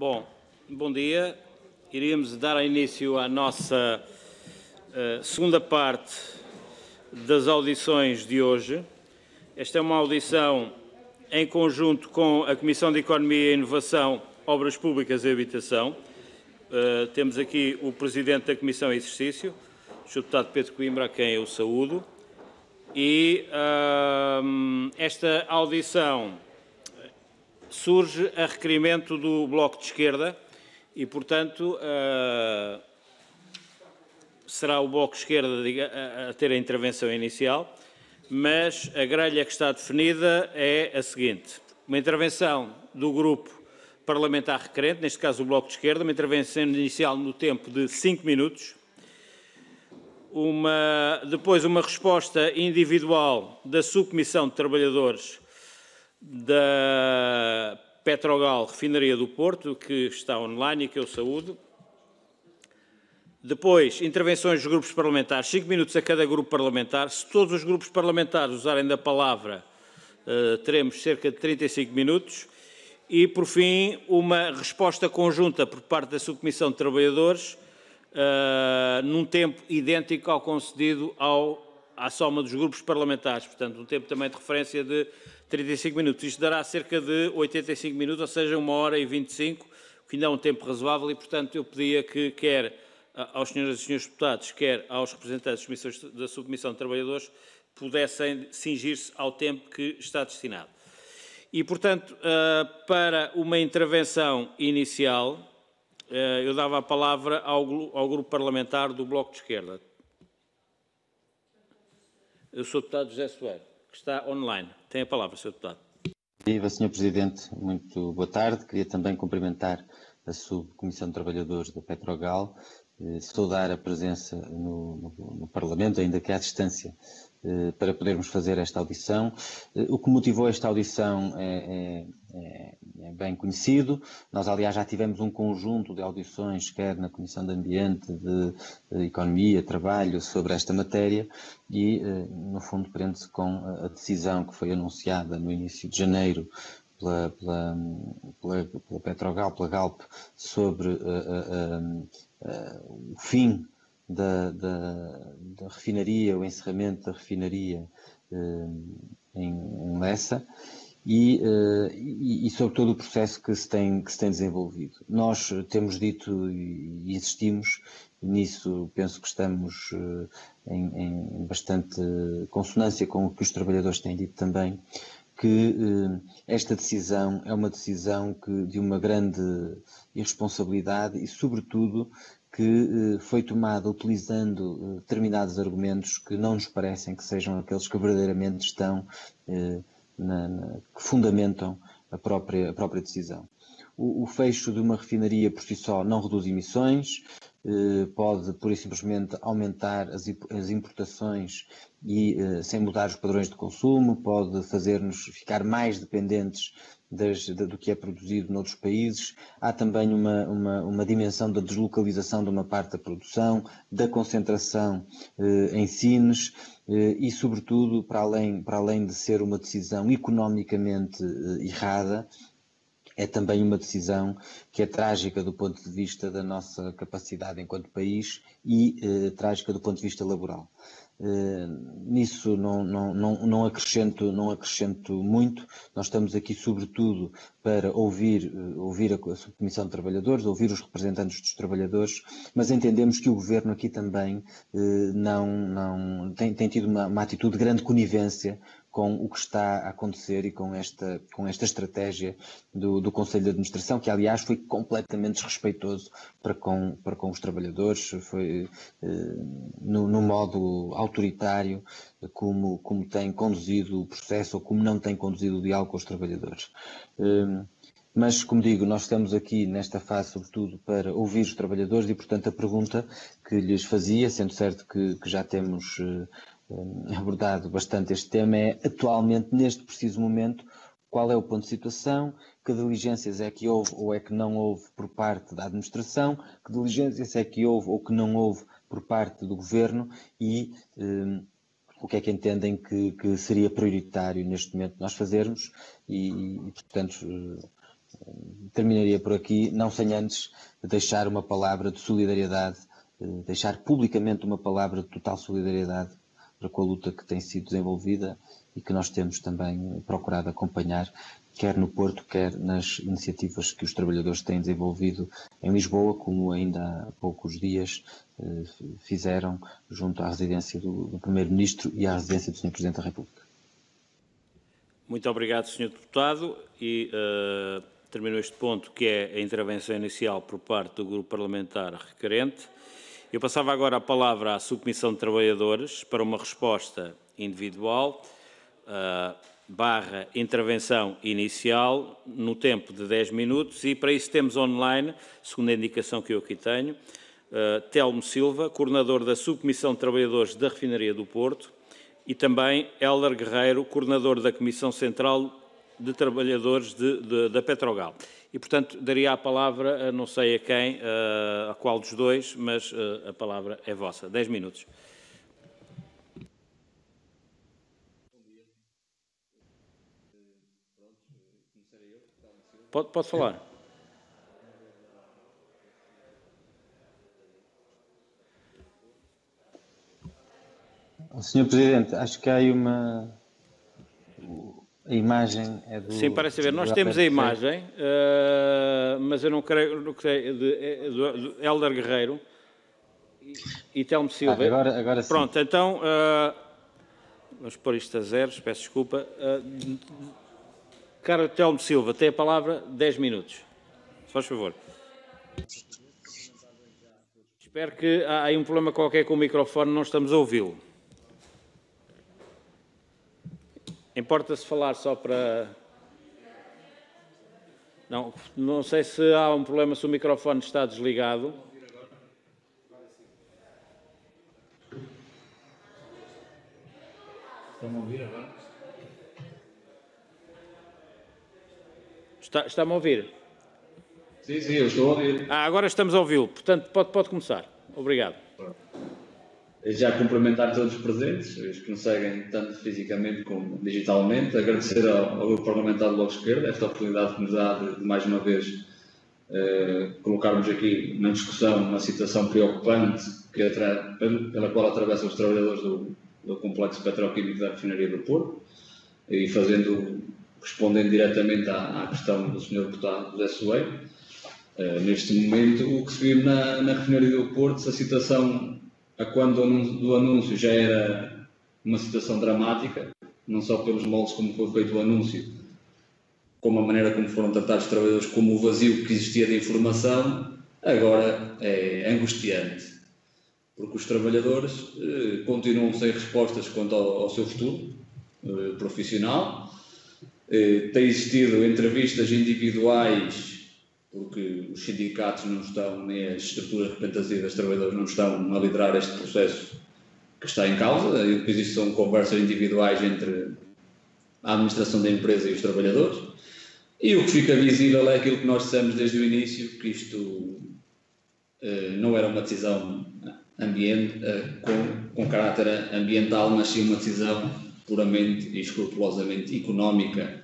Bom, bom dia. Iríamos dar início à nossa uh, segunda parte das audições de hoje. Esta é uma audição em conjunto com a Comissão de Economia e Inovação, Obras Públicas e Habitação. Uh, temos aqui o Presidente da Comissão em Exercício, o Sr. Deputado Pedro Coimbra, a quem eu saúdo. E uh, esta audição surge a requerimento do Bloco de Esquerda e, portanto, uh, será o Bloco de Esquerda a, ter a intervenção inicial, mas a grelha que está definida é a seguinte. Uma intervenção do Grupo Parlamentar Requerente, neste caso o Bloco de Esquerda, uma intervenção inicial no tempo de 5 minutos, uma, depois uma resposta individual da Subcomissão de Trabalhadores da Petrogal Refinaria do Porto, que está online e que eu saúdo. Depois, intervenções dos grupos parlamentares, cinco minutos a cada grupo parlamentar. Se todos os grupos parlamentares usarem da palavra, uh, teremos cerca de 35 minutos. E, por fim, uma resposta conjunta por parte da Subcomissão de Trabalhadores, uh, num tempo idêntico ao concedido ao, à soma dos grupos parlamentares. Portanto, um tempo também de referência de 35 minutos. Isto dará cerca de 85 minutos, ou seja, uma hora e 25, o que ainda é um tempo razoável e, portanto, eu pedia que, quer aos senhores e senhores deputados, quer aos representantes da Subcomissão de Trabalhadores, pudessem cingir-se ao tempo que está destinado. E, portanto, eh, para uma intervenção inicial, eh, eu dava a palavra ao, grupo parlamentar do Bloco de Esquerda. Eu sou o deputado José Soeiro que está online. Tem a palavra, Sr. Deputado. Viva, Sr. Presidente. Muito boa tarde. Queria também cumprimentar a Subcomissão de Trabalhadores da Petrogal, eh, saudar a presença no, no, no Parlamento, ainda que à distância, para podermos fazer esta audição. Eh, o que motivou esta audição é, é, é, é, bem conhecido. Nós, aliás, já tivemos um conjunto de audições, quer na Comissão de Ambiente, de, Economia, Trabalho, sobre esta matéria e, eh, no fundo, prende-se com a decisão que foi anunciada no início de janeiro pela, pela, pela, pela Petrogal, pela Galp, sobre o fim da, da, da, refinaria, o encerramento da refinaria eh, em, em Lessa e, eh, e, e, sobre todo o processo que se, tem, que se tem desenvolvido. Nós temos dito e insistimos, nisso penso que estamos eh, em, em, bastante consonância com o que os trabalhadores têm dito também, que esta decisão é uma decisão que, de uma grande irresponsabilidade e, sobretudo, que eh, foi tomada utilizando eh, determinados argumentos que não nos parecem que sejam aqueles que verdadeiramente estão, eh, na, na, que fundamentam a própria, a própria decisão. O, o, fecho de uma refinaria por si só não reduz emissões, pode pura e simplesmente aumentar as, as importações e sem mudar os padrões de consumo, pode fazer-nos ficar mais dependentes das, do que é produzido noutros países. Há também uma, uma, uma, dimensão da deslocalização de uma parte da produção, da concentração eh, em cines eh, e, sobretudo, para além, para além de ser uma decisão economicamente eh, errada, é também uma decisão que é trágica do ponto de vista da nossa capacidade enquanto país e eh, trágica do ponto de vista laboral. Eh, nisso não, não, não, não, acrescento, não acrescento muito. Nós estamos aqui, sobretudo, para ouvir, eh, ouvir a Subcomissão de Trabalhadores, ouvir os representantes dos trabalhadores, mas entendemos que o Governo aqui também eh, não, não tem, tem tido uma, uma atitude de grande conivência com o que está a acontecer e com esta, com esta estratégia do, do Conselho de Administração, que aliás foi completamente desrespeitoso para com, para com os trabalhadores, foi eh, no, no, modo autoritário como, como tem conduzido o processo ou como não tem conduzido o diálogo com os trabalhadores. Eh, mas, como digo, nós estamos aqui nesta fase, sobretudo, para ouvir os trabalhadores e, portanto, a pergunta que lhes fazia, sendo certo que, que já temos eh, abordado bastante este tema é, atualmente, neste preciso momento, qual é o ponto de situação, que diligências é que houve ou é que não houve por parte da administração, que diligências é que houve ou que não houve por parte do governo e eh, o que é que entendem que, que, seria prioritário neste momento nós fazermos e, e portanto, terminaria por aqui, não sem antes deixar uma palavra de solidariedade, deixar publicamente uma palavra de total solidariedade para com a luta que tem sido desenvolvida e que nós temos também procurado acompanhar, quer no Porto, quer nas iniciativas que os trabalhadores têm desenvolvido em Lisboa, como ainda há poucos dias eh, fizeram junto à residência do, do Primeiro-Ministro e à residência do Sr. Presidente da República. Muito obrigado, Sr. Deputado. E uh, termino este ponto, que é a intervenção inicial por parte do Grupo Parlamentar requerente. Eu passava agora a palavra à Subcomissão de Trabalhadores para uma resposta individual, uh, barra intervenção inicial, no tempo de 10 minutos, e para isso temos online, segundo a indicação que eu aqui tenho, uh, Telmo Silva, coordenador da Subcomissão de Trabalhadores da Refinaria do Porto, e também Hélder Guerreiro, coordenador da Comissão Central de Trabalhadores de, de, da Petrogal. E, portanto, daria a palavra, não sei a quem, a, qual dos dois, mas a palavra é vossa. Dez minutos. Pode, pode falar. Senhor Presidente, acho que há aí uma, a imagem é do. Sim, parece haver. Nós temos a imagem, uh, mas eu não creio, não creio de, de, de Helder Guerreiro e, e Telmo Silva. Ah, agora, agora Pronto, sim. então. Uh, vamos pôr isto a zeros, peço desculpa. Uh, Caro Telmo Silva, tem a palavra 10 minutos. Se faz favor. Espero que há aí um problema qualquer com o microfone, não estamos a ouvi-lo. Importa-se falar só para. Não, não sei se há um problema se o microfone está desligado. Estão a ouvir agora? Está, está-me a ouvir? Sim, sim, eu estou a ouvir. Ah, agora estamos a ouvi-lo. Portanto, pode, pode começar. Obrigado. Já cumprimentar todos os presentes, os que nos seguem tanto fisicamente como digitalmente, agradecer ao, ao Grupo Parlamentar do Bloco Esquerdo esta oportunidade que nos dá de, de mais uma vez eh, colocarmos aqui na discussão uma situação preocupante que pela qual atravessam os trabalhadores do, do complexo petroquímico da refinaria do Porto e fazendo, respondendo diretamente à, à questão do Sr. Deputado José Soeiro. Uh, neste momento, o que se vive na, na refinaria do Porto, a situação a quando do anúncio já era uma situação dramática, não só pelos moldes como foi feito o anúncio, como a maneira como foram tratados os trabalhadores, como o vazio que existia de informação, agora é angustiante, porque os trabalhadores eh, continuam sem respostas quanto ao, ao seu futuro eh, profissional. Eh, tem existido entrevistas individuais porque os sindicatos não estão, nem as estruturas representativas trabalhadores não estão a liderar este processo que está em causa, e depois isso são conversas individuais entre a administração da empresa e os trabalhadores. E o que fica visível é aquilo que nós dissemos desde o início, que isto eh, não era uma decisão ambiente, eh, com, com caráter ambiental, mas sim uma decisão puramente e escrupulosamente económica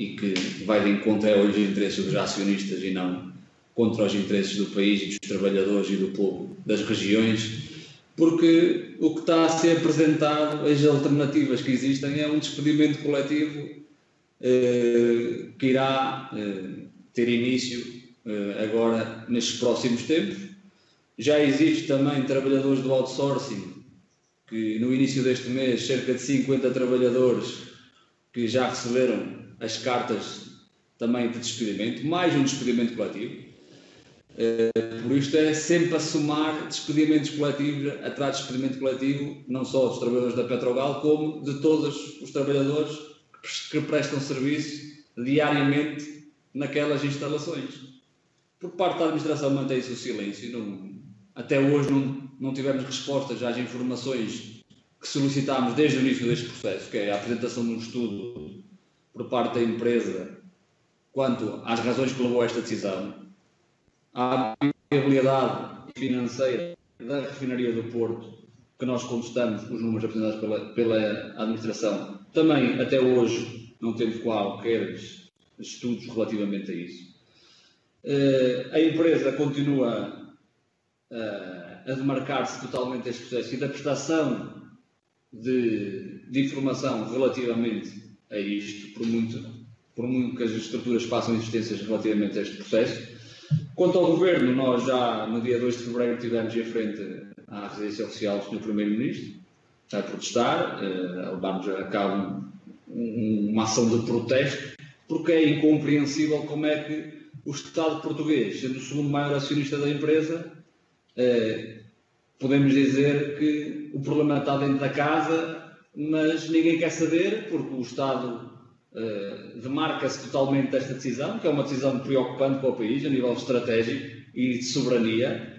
e que vai de encontro aos interesses dos acionistas e não contra os interesses do país e dos trabalhadores e do povo das regiões, porque o que está a ser apresentado, as alternativas que existem, é um despedimento coletivo eh, que irá eh, ter início eh, agora nestes próximos tempos. Já existe também trabalhadores do outsourcing, que no início deste mês cerca de 50 trabalhadores que já receberam as cartas também de despedimento, mais um despedimento coletivo. Eh, por isto é sempre a somar despedimentos coletivos atrás de despedimento coletivo, não só dos trabalhadores da Petrogal, como de todos os trabalhadores que prestam serviço diariamente naquelas instalações. Por parte da administração mantém-se o silêncio. Não, até hoje não, não tivemos respostas às informações que solicitámos desde o início deste processo, que é a apresentação de um estudo por parte da empresa quanto às razões que levou a esta decisão, à viabilidade financeira da refinaria do Porto, que nós contestamos os números apresentados pela, pela administração, também até hoje não temos qualquer estudos relativamente a isso. Uh, a empresa continua uh, a demarcar-se totalmente deste processo e da prestação de, de, informação relativamente a isto, por muito, por muito que as estruturas façam existências relativamente a este processo. Quanto ao Governo, nós já no dia 2 de Fevereiro estivemos em frente à residência oficial do Sr. Primeiro-Ministro a protestar, uh, a levarmos a cabo uma ação de protesto, porque é incompreensível como é que o Estado português, sendo o segundo maior acionista da empresa, eh, podemos dizer que o problema está dentro da casa, mas ninguém quer saber, porque o Estado eh, demarca-se totalmente desta decisão, que é uma decisão preocupante para o país, a nível estratégico e de soberania.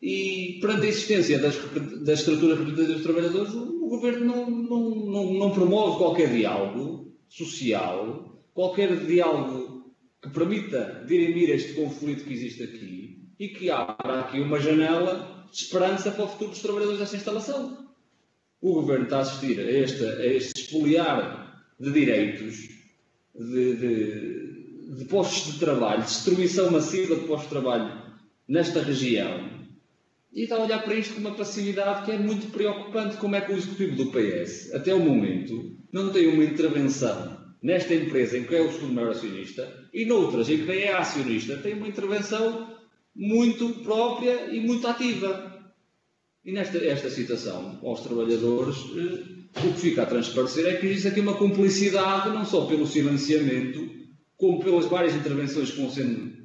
E perante a existência das, das estruturas representativas dos trabalhadores, o governo não, não, não, não promove qualquer diálogo social, qualquer diálogo que permita dirimir este conflito que existe aqui e que abra aqui uma janela de esperança para o futuro dos trabalhadores desta instalação. O governo está a assistir a, esta, a este espoliar de direitos, de, de, de postos de trabalho, destruição massiva de postos de trabalho nesta região e está a olhar para isto com uma passividade que é muito preocupante. Como é que o executivo do PS, até o momento, não tem uma intervenção nesta empresa em que é o segundo maior acionista e noutras em que nem é acionista, tem uma intervenção muito própria e muito ativa. E nesta esta situação, aos trabalhadores, eh, o que fica a transparecer é que existe aqui uma cumplicidade, não só pelo silenciamento, como pelas várias intervenções que vão sendo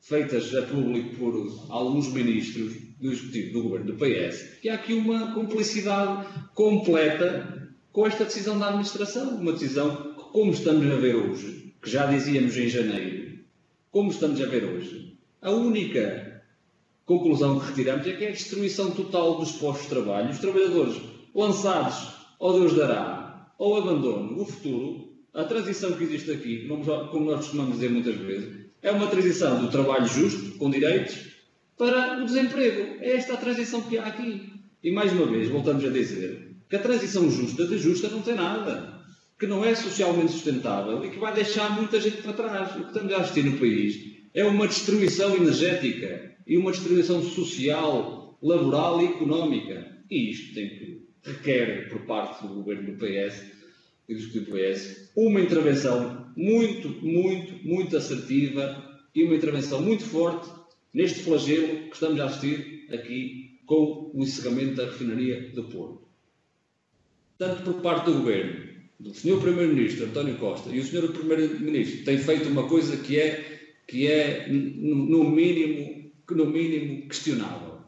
feitas a público por alguns ministros do Executivo do Governo do PS, que há aqui uma complicidade completa com esta decisão da administração. Uma decisão que, como estamos a ver hoje, que já dizíamos em janeiro, como estamos a ver hoje, a única conclusão que retiramos é que é a destruição total dos postos de trabalho. Os trabalhadores lançados ao Deus dará, ao abandono, o futuro, a transição que existe aqui, como nós costumamos dizer muitas vezes, é uma transição do trabalho justo, com direitos, para o desemprego. É esta a transição que há aqui. E mais uma vez, voltamos a dizer que a transição justa de justa não tem nada. Que não é socialmente sustentável e que vai deixar muita gente para trás. O que estamos a assistir no país é uma destruição energética e uma destruição social, laboral e económica. E isto tem que, requer, por parte do governo do PS e do PS, uma intervenção muito, muito, muito assertiva e uma intervenção muito forte neste flagelo que estamos a assistir aqui com o encerramento da refinaria do Porto. Tanto por parte do Governo, do Sr. Primeiro-Ministro António Costa e o Sr. Primeiro-Ministro têm feito uma coisa que é, que é no, mínimo, no mínimo questionável.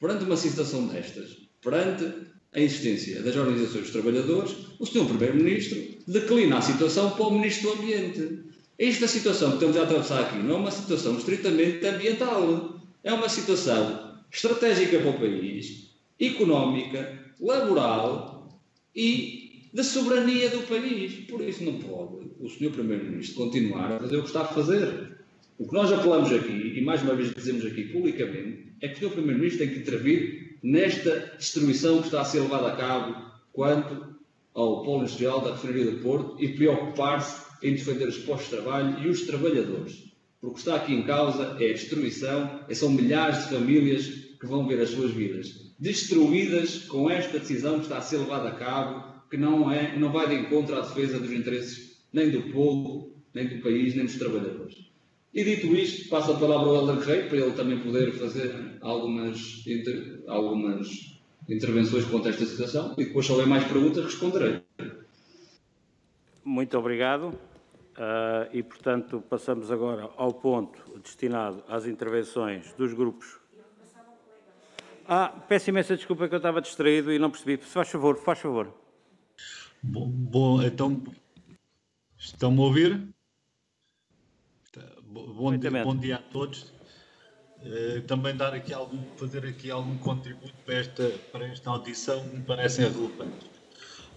Perante uma situação destas, perante a existência das organizações dos trabalhadores, o Sr. Primeiro-Ministro declina a situação para o Ministro do Ambiente. Esta situação que estamos a atravessar aqui não é uma situação estritamente ambiental. É uma situação estratégica para o país, económica, laboral e de soberania do país. Por isso não pode o Sr. Primeiro-Ministro continuar a fazer o que está a fazer. O que nós apelamos aqui, e mais uma vez dizemos aqui publicamente, é que o Sr. Primeiro-Ministro tem que intervir nesta destruição que está a ser levada a cabo quanto ao polo industrial da refinaria do Porto e preocupar-se em defender os postos de trabalho e os trabalhadores. Porque o que está aqui em causa é a destruição, é são milhares de famílias que vão ver as suas vidas destruídas com esta decisão que está a ser levada a cabo, que não, é, não vai de encontro à defesa dos interesses nem do povo, nem do país, nem dos trabalhadores. E dito isto, passo a palavra ao Helder Rei para ele também poder fazer algumas, inter, algumas intervenções quanto a esta situação e depois, se houver mais perguntas, responderei. Muito obrigado. Uh, e, portanto, passamos agora ao ponto destinado às intervenções dos grupos. Ah, peço imensa desculpa que eu estava distraído e não percebi. Se faz favor, faz favor. Bom, bom então, estão-me a ouvir? Bom dia, bom dia a todos. Uh, também dar aqui algum, fazer aqui algum contributo para esta, para esta audição que me parecem relevantes.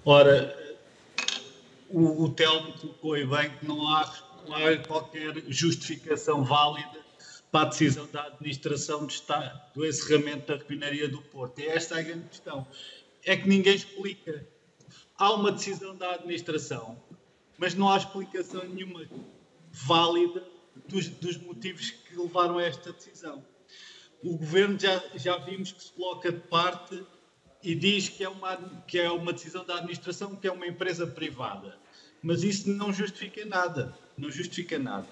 Ora, o, o Telmo colocou e bem que não há, não há qualquer justificação válida para a decisão da administração de Estado do encerramento da refinaria do Porto. E esta é a grande questão. É que ninguém explica. Há uma decisão da administração, mas não há explicação nenhuma válida dos, dos motivos que levaram a esta decisão. O governo já, já vimos que se coloca de parte e diz que é, uma, que é uma decisão da administração, que é uma empresa privada. Mas isso não justifica nada. Não justifica nada.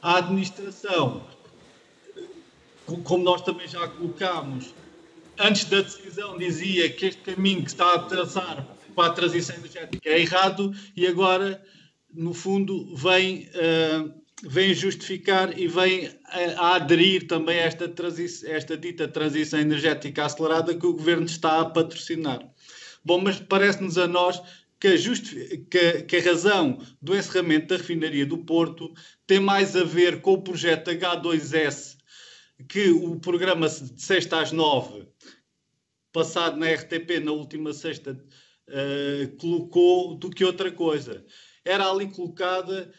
A administração, como nós também já colocámos, antes da decisão dizia que este caminho que está a traçar para a transição energética é errado e agora, no fundo, vem, uh, vem justificar e vem a, a aderir também a esta, esta dita transição energética acelerada que o governo está a patrocinar. Bom, mas parece-nos a nós que a, que, que a, razão do encerramento da refinaria do Porto tem mais a ver com o projeto H2S que o programa de sexta às nove, passado na RTP na última sexta, uh, colocou do que outra coisa. Era ali colocada,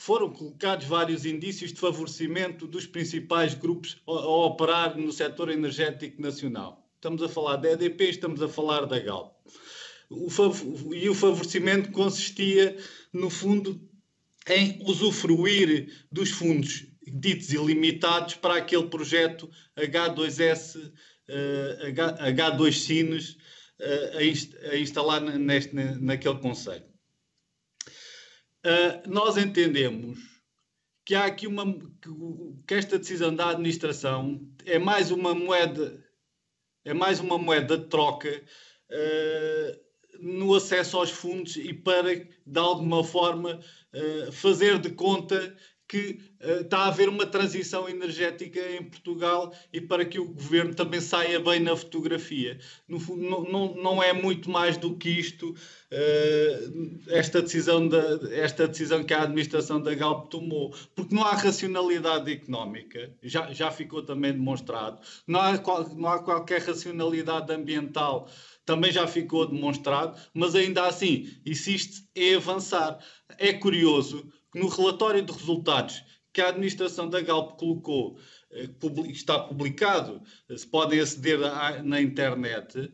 foram colocados vários indícios de favorecimento dos principais grupos a, a operar no setor energético nacional. Estamos a falar da EDP, estamos a falar da Galp. O e o favorecimento consistia, no fundo, em usufruir dos fundos ditos ilimitados para aquele projeto H2S, uh, H, H2 Sines, uh, a, inst a, instalar neste, naquele conselho. Uh, nós entendemos que há aqui uma que, que, esta decisão da administração é mais uma moeda é mais uma moeda de troca uh, no acesso aos fundos e para de alguma forma uh, fazer de conta que uh, está a haver uma transição energética em Portugal e para que o governo também saia bem na fotografia. No, não, não, não é muito mais do que isto, uh, esta, decisão da, esta decisão que a administração da Galp tomou, porque não há racionalidade económica, já, já ficou também demonstrado, não há, não há qualquer racionalidade ambiental também já ficou demonstrado, mas ainda assim insiste em avançar. É curioso no relatório de resultados que a administração da Galp colocou, eh, está publicado, eh, se podem aceder na internet,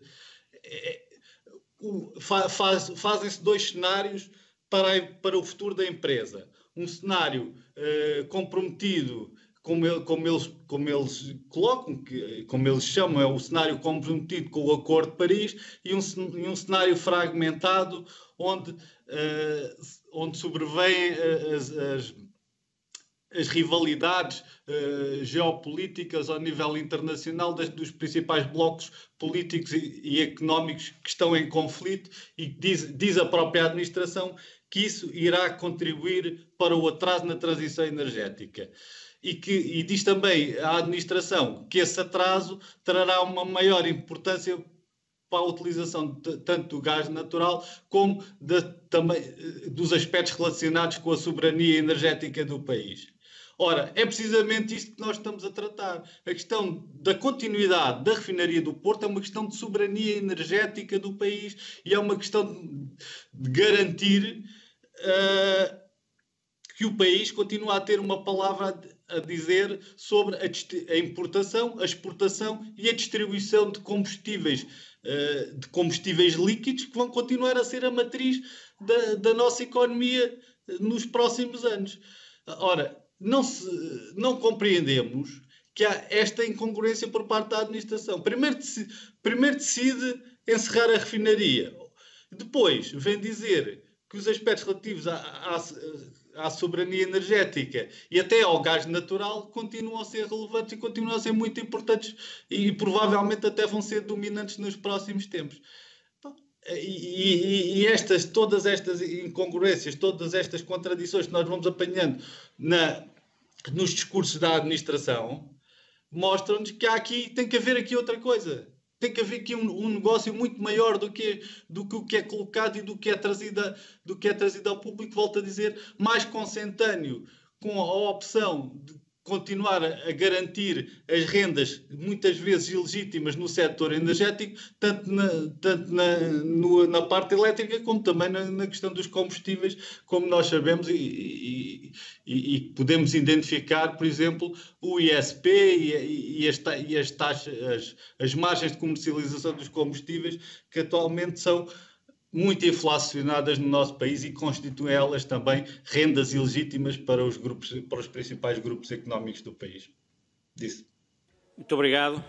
faz, fazem-se dois cenários para, para o futuro da empresa. Um cenário comprometido, como, como, eles, como eles colocam, que, como eles chamam, é o cenário comprometido com o Acordo de Paris, e um, e um cenário fragmentado, onde onde sobrevêm eh, as, as, as rivalidades uh, geopolíticas ao nível internacional das, dos principais blocos políticos e, e, económicos que estão em conflito e diz, diz a própria administração que isso irá contribuir para o atraso na transição energética. E, que, e diz também a administração que esse atraso trará uma maior importância para a utilização de, tanto do gás natural como de, também eh, dos aspectos relacionados com a soberania energética do país. Ora, é precisamente isto que nós estamos a tratar. A questão da continuidade da refinaria do Porto é uma questão de soberania energética do país e é uma questão de, garantir uh, que o país continua a ter uma palavra a dizer sobre a, a importação, a exportação e a distribuição de combustíveis de combustíveis líquidos que vão continuar a ser a matriz da, da nossa economia eh, nos próximos anos. Ora, não, se, não compreendemos que há esta incongruência por parte da administração. Primeiro, primeiro decide encerrar a refinaria, depois vem dizer que os aspectos relativos à, à, à, soberania energética e até ao gás natural continuam a ser relevantes e continuam a ser muito importantes e provavelmente até vão ser dominantes nos próximos tempos. E, e, e, estas, todas estas incongruências, todas estas contradições que nós vamos apanhando na, nos discursos da administração mostram-nos que há aqui, tem que haver aqui outra coisa tem que haver aqui um, um, negócio muito maior do que, do que o que é colocado e do que é trazido, do que é trazido ao público, volto a dizer, mais consentâneo com a opção de continuar a garantir as rendas, muitas vezes ilegítimas, no setor energético, tanto na, tanto na, no, na parte elétrica como também na, na, questão dos combustíveis, como nós sabemos, e, e, e, e podemos identificar, por exemplo, o ISP e, as, e as taxas, as, as margens de comercialização dos combustíveis, que atualmente são muito inflacionadas no nosso país e constituem elas também rendas ilegítimas para os grupos, para os principais grupos económicos do país. Disse. Muito obrigado.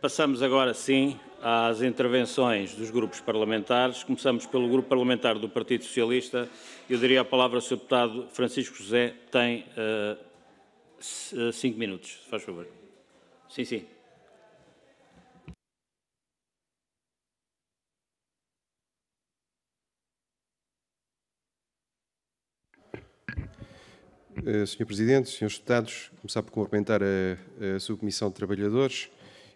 Passamos agora sim às intervenções dos grupos parlamentares. Começamos pelo Grupo Parlamentar do Partido Socialista. Eu daria a palavra ao Sr. Deputado Francisco José, tem uh, cinco minutos, se faz favor. Sim, sim. Sr. Presidente, Srs. Deputados, começar por cumprimentar a, a Subcomissão de Trabalhadores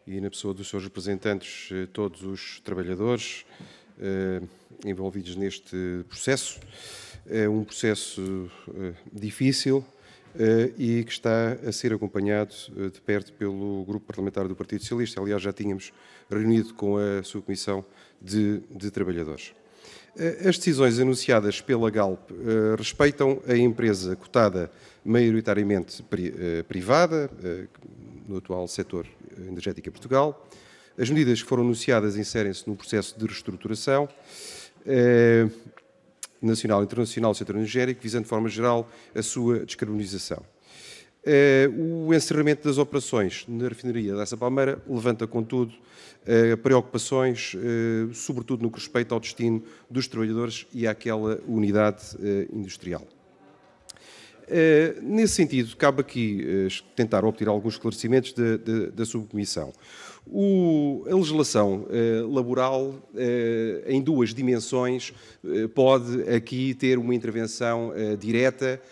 e na pessoa dos seus representantes, uh, todos os trabalhadores uh, envolvidos neste processo. É um processo difícil e que está a ser acompanhado de perto pelo Grupo Parlamentar do Partido Socialista. Aliás, já tínhamos reunido com a Subcomissão de, de Trabalhadores. Eh, as decisões anunciadas pela Galp uh, respeitam a empresa cotada maioritariamente uh, privada, no atual setor energético em Portugal. As medidas que foram anunciadas inserem-se num processo de reestruturação nacional e internacional do setor energético, visando de forma geral a sua descarbonização. O encerramento das operações na refinaria dessa Palmeira levanta, contudo, eh, preocupações, eh, sobretudo no que respeita ao destino dos trabalhadores e àquela unidade industrial. Nesse sentido, cabe aqui tentar obter alguns esclarecimentos da, da, da subcomissão. O, a legislação laboral, em duas dimensões, pode aqui ter uma intervenção direta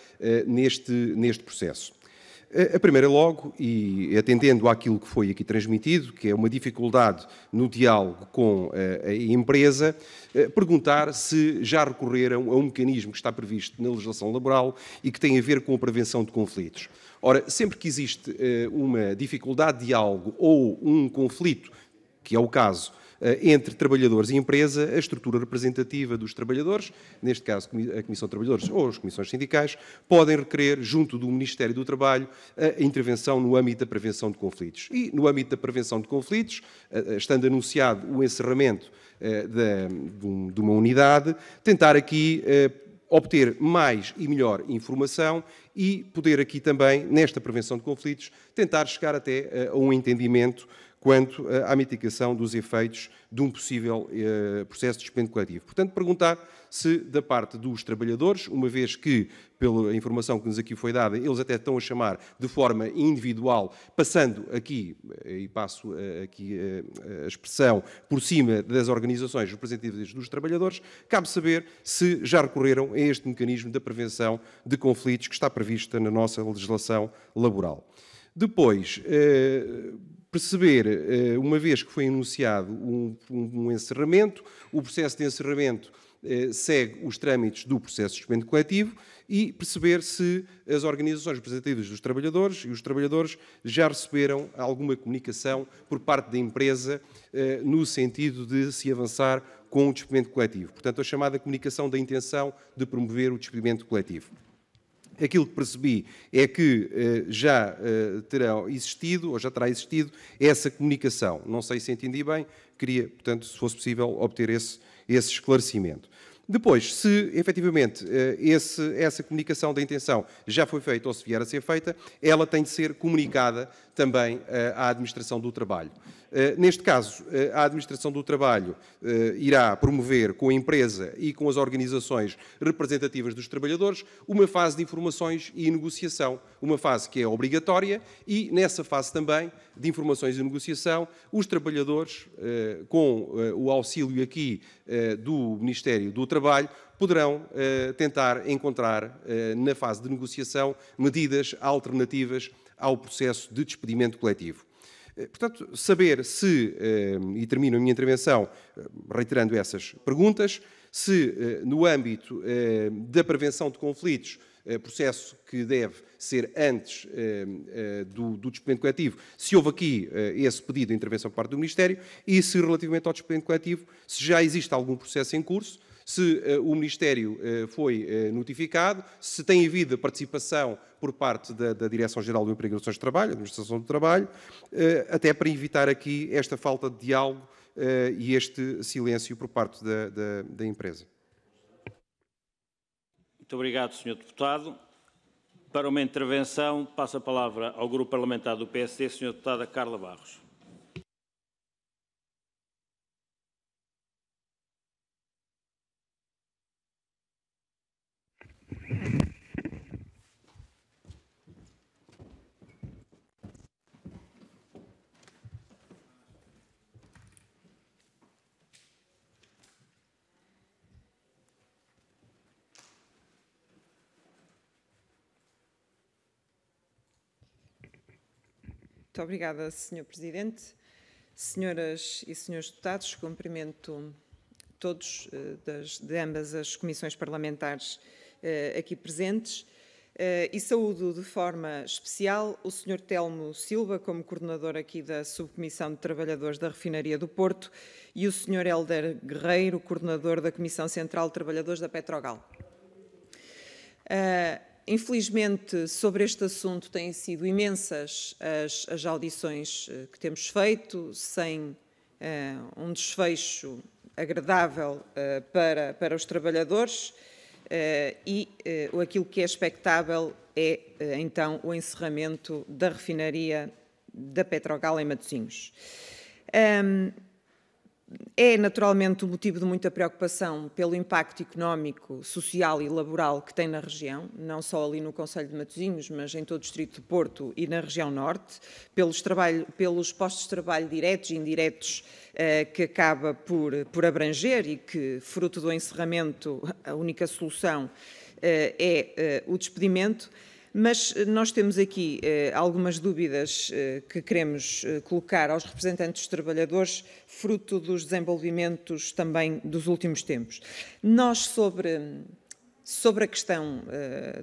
neste, neste processo. A primeira logo, e atendendo àquilo que foi aqui transmitido, que é uma dificuldade no diálogo com a empresa, eh, perguntar se já recorreram a um mecanismo que está previsto na legislação laboral e que tem a ver com a prevenção de conflitos. Ora, sempre que existe eh, uma dificuldade de diálogo ou um conflito, que é o caso entre trabalhadores e empresa, a estrutura representativa dos trabalhadores, neste caso a Comissão de Trabalhadores ou as comissões sindicais, podem requerer, junto do Ministério do Trabalho, a intervenção no âmbito da prevenção de conflitos. E, no âmbito da prevenção de conflitos, eh, eh, estando anunciado o encerramento de uma unidade, tentar aqui obter mais e melhor informação e poder aqui também, nesta prevenção de conflitos, tentar chegar até a um entendimento quanto à mitigação dos efeitos de um possível eh, processo de despendo coletivo. Portanto, perguntar se da parte dos trabalhadores, uma vez que, pela informação que nos aqui foi dada, eles até estão a chamar de forma individual, passando aqui, eh, e passo eh, aqui a expressão, por cima das organizações representativas dos trabalhadores, cabe saber se já recorreram a este mecanismo da prevenção de conflitos que está prevista na nossa legislação laboral. Depois, perceber, eh, uma vez que foi anunciado um, encerramento, o processo de encerramento eh, segue os trâmites do processo de despendimento coletivo e perceber se as organizações representativas dos trabalhadores e os trabalhadores já receberam alguma comunicação por parte da empresa eh, no sentido de se avançar com o despedimento coletivo. Portanto, a chamada comunicação da intenção de promover o despedimento coletivo. Aquilo que percebi é que uh, já uh, terá existido, ou já terá existido, essa comunicação. Não sei se entendi bem, queria, portanto, se fosse possível, obter esse, esse esclarecimento. Depois, se efetivamente eh, esse, essa comunicação da intenção já foi feita ou se vier a ser feita, ela tem de ser comunicada também à Administração do Trabalho. Eh, neste caso, eh, a Administração do Trabalho eh, irá promover com a empresa e com as organizações representativas dos trabalhadores uma fase de informações e negociação, uma fase que é obrigatória e nessa fase também de informações e negociação, os trabalhadores, com o auxílio aqui do Ministério do Trabalho, poderão tentar encontrar na fase de negociação medidas alternativas ao processo de despedimento coletivo. Eh, portanto, saber se, eh, e termino a minha intervenção eh, reiterando essas perguntas, se no âmbito da prevenção de conflitos, processo que deve ser antes do, despedimento coletivo, se houve aqui esse pedido de intervenção por parte do Ministério e se relativamente ao despedimento coletivo, se já existe algum processo em curso, se uh, o Ministério uh, foi uh, notificado, se tem havido participação por parte da, da Direção-Geral do Emprego e Relações de Trabalho, Administração do Trabalho, até para evitar aqui esta falta de diálogo e este silêncio por parte da, da, da empresa. Muito obrigado, Sr. Deputado. Para uma intervenção, passo a palavra ao Grupo Parlamentar do PSD, Sr. Deputada Carla Barros. Muito obrigada, Sr. Presidente. Senhoras e senhores deputados, cumprimento todos eh, das, de ambas as comissões parlamentares eh, aqui presentes eh, e saúdo de forma especial o Sr. Telmo Silva, como coordenador aqui da Subcomissão de Trabalhadores da Refinaria do Porto, e o Sr. Helder Guerreiro, coordenador da Comissão Central de Trabalhadores da Petrogal. Infelizmente, sobre este assunto têm sido imensas as, as audições eh, que temos feito, sem uh, um desfecho agradável uh, para, para os trabalhadores e aquilo que é expectável é, então, o encerramento da refinaria da Petrogal em Matosinhos. Um, é naturalmente um motivo de muita preocupação pelo impacto económico, social e laboral que tem na região, não só ali no Conselho de Matosinhos, mas em todo o Distrito de Porto e na região norte, pelos, trabalho, pelos postos de trabalho diretos e indiretos eh, que acaba por, por abranger e que, fruto do encerramento, a única solução eh, é eh, o despedimento. Mas eh, nós temos aqui eh, algumas dúvidas eh, que queremos colocar aos representantes dos trabalhadores, fruto dos desenvolvimentos também dos últimos tempos. Nós, sobre, sobre a questão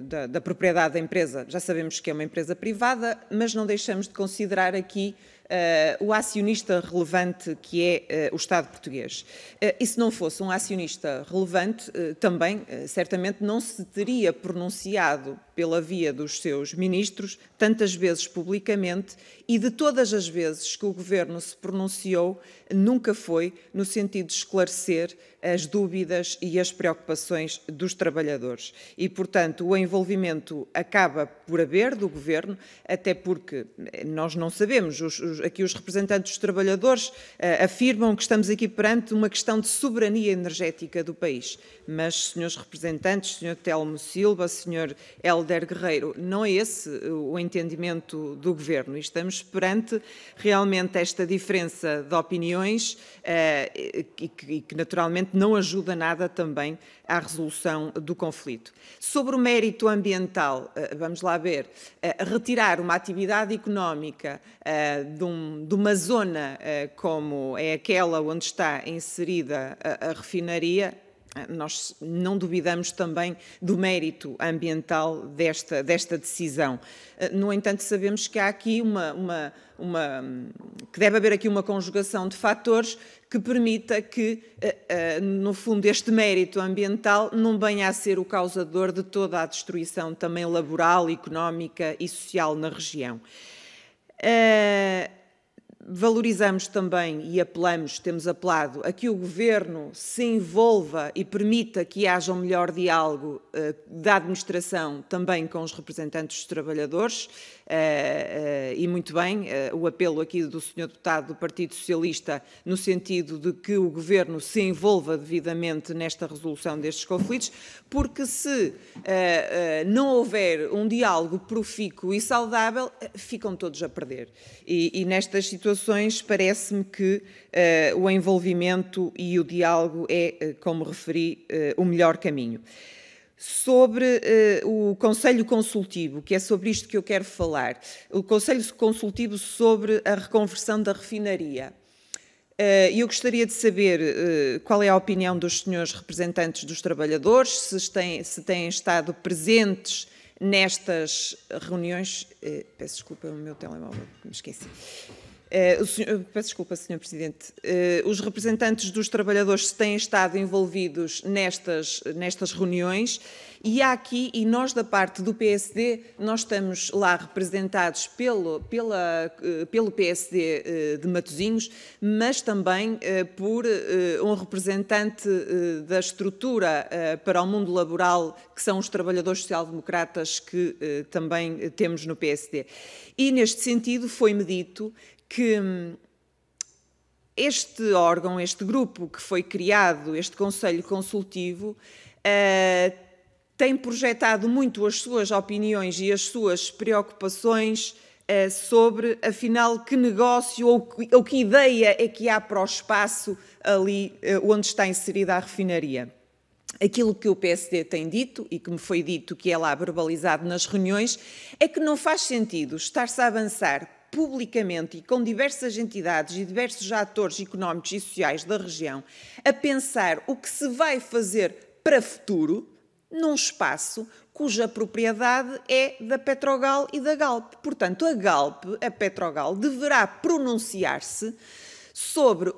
da, da propriedade da empresa, já sabemos que é uma empresa privada, mas não deixamos de considerar aqui uh, o acionista relevante que é uh, o Estado português. E se não fosse um acionista relevante, também, certamente, não se teria pronunciado pela via dos seus ministros, tantas vezes publicamente, e de todas as vezes que o Governo se pronunciou, nunca foi no sentido de esclarecer as dúvidas e as preocupações dos trabalhadores. E, portanto, o envolvimento acaba por haver do Governo, até porque nós não sabemos, os, os, aqui os representantes dos trabalhadores uh, afirmam que estamos aqui perante uma questão de soberania energética do país. Mas, senhores representantes, senhor Telmo Silva, senhor Guerreiro, não é esse o entendimento do Governo. Estamos perante realmente esta diferença de opiniões uh, e, que, e que naturalmente não ajuda nada também à resolução do conflito. Sobre o mérito ambiental, eh, vamos lá ver, eh, retirar uma atividade económica eh, de uma zona como é aquela onde está inserida a refinaria, nós não duvidamos também do mérito ambiental desta, desta decisão. No entanto, sabemos que há aqui uma, uma, uma, que deve haver aqui uma conjugação de fatores que permita que, no fundo, este mérito ambiental não venha a ser o causador de toda a destruição também laboral, económica e social na região. Valorizamos também e apelamos, temos apelado, a que o Governo se envolva e permita que haja um melhor diálogo uh, da administração também com os representantes dos trabalhadores, uh, e muito bem o apelo aqui do Sr. Deputado do Partido Socialista no sentido de que o Governo se envolva devidamente nesta resolução destes conflitos, porque se não houver um diálogo profícuo e saudável, ficam todos a perder. E, e nestas situações parece-me que o envolvimento e o diálogo é, como referi, o melhor caminho sobre uh, o Conselho Consultivo, que é sobre isto que eu quero falar. O Conselho Consultivo sobre a reconversão da refinaria. Uh, eu gostaria de saber uh, qual é a opinião dos senhores representantes dos trabalhadores, se têm, se têm estado presentes nestas reuniões. peço desculpa, o meu telemóvel, me esqueci. Uh, senhor, peço desculpa, Sr. Presidente. Uh, os representantes dos trabalhadores têm estado envolvidos nestas, nestas reuniões e há aqui, e nós da parte do PSD, nós estamos lá representados pelo, pela, uh, pelo PSD de Matosinhos, mas também por um representante da estrutura para o mundo laboral, que são os trabalhadores social-democratas que também temos no PSD. E neste sentido foi-me dito que hum, este órgão, este grupo que foi criado, este Conselho Consultivo, uh, tem projetado muito as suas opiniões e as suas preocupações uh, sobre, afinal, que negócio ou que, ou que, ideia é que há para o espaço ali uh, onde está inserida a refinaria. Aquilo que o PSD tem dito e que me foi dito que é lá verbalizado nas reuniões é que não faz sentido estar-se a avançar publicamente e com diversas entidades e diversos atores económicos e sociais da região a pensar o que se vai fazer para futuro num espaço cuja propriedade é da Petrogal e da Galp. Portanto, a Galp, a Petrogal, deverá pronunciar-se sobre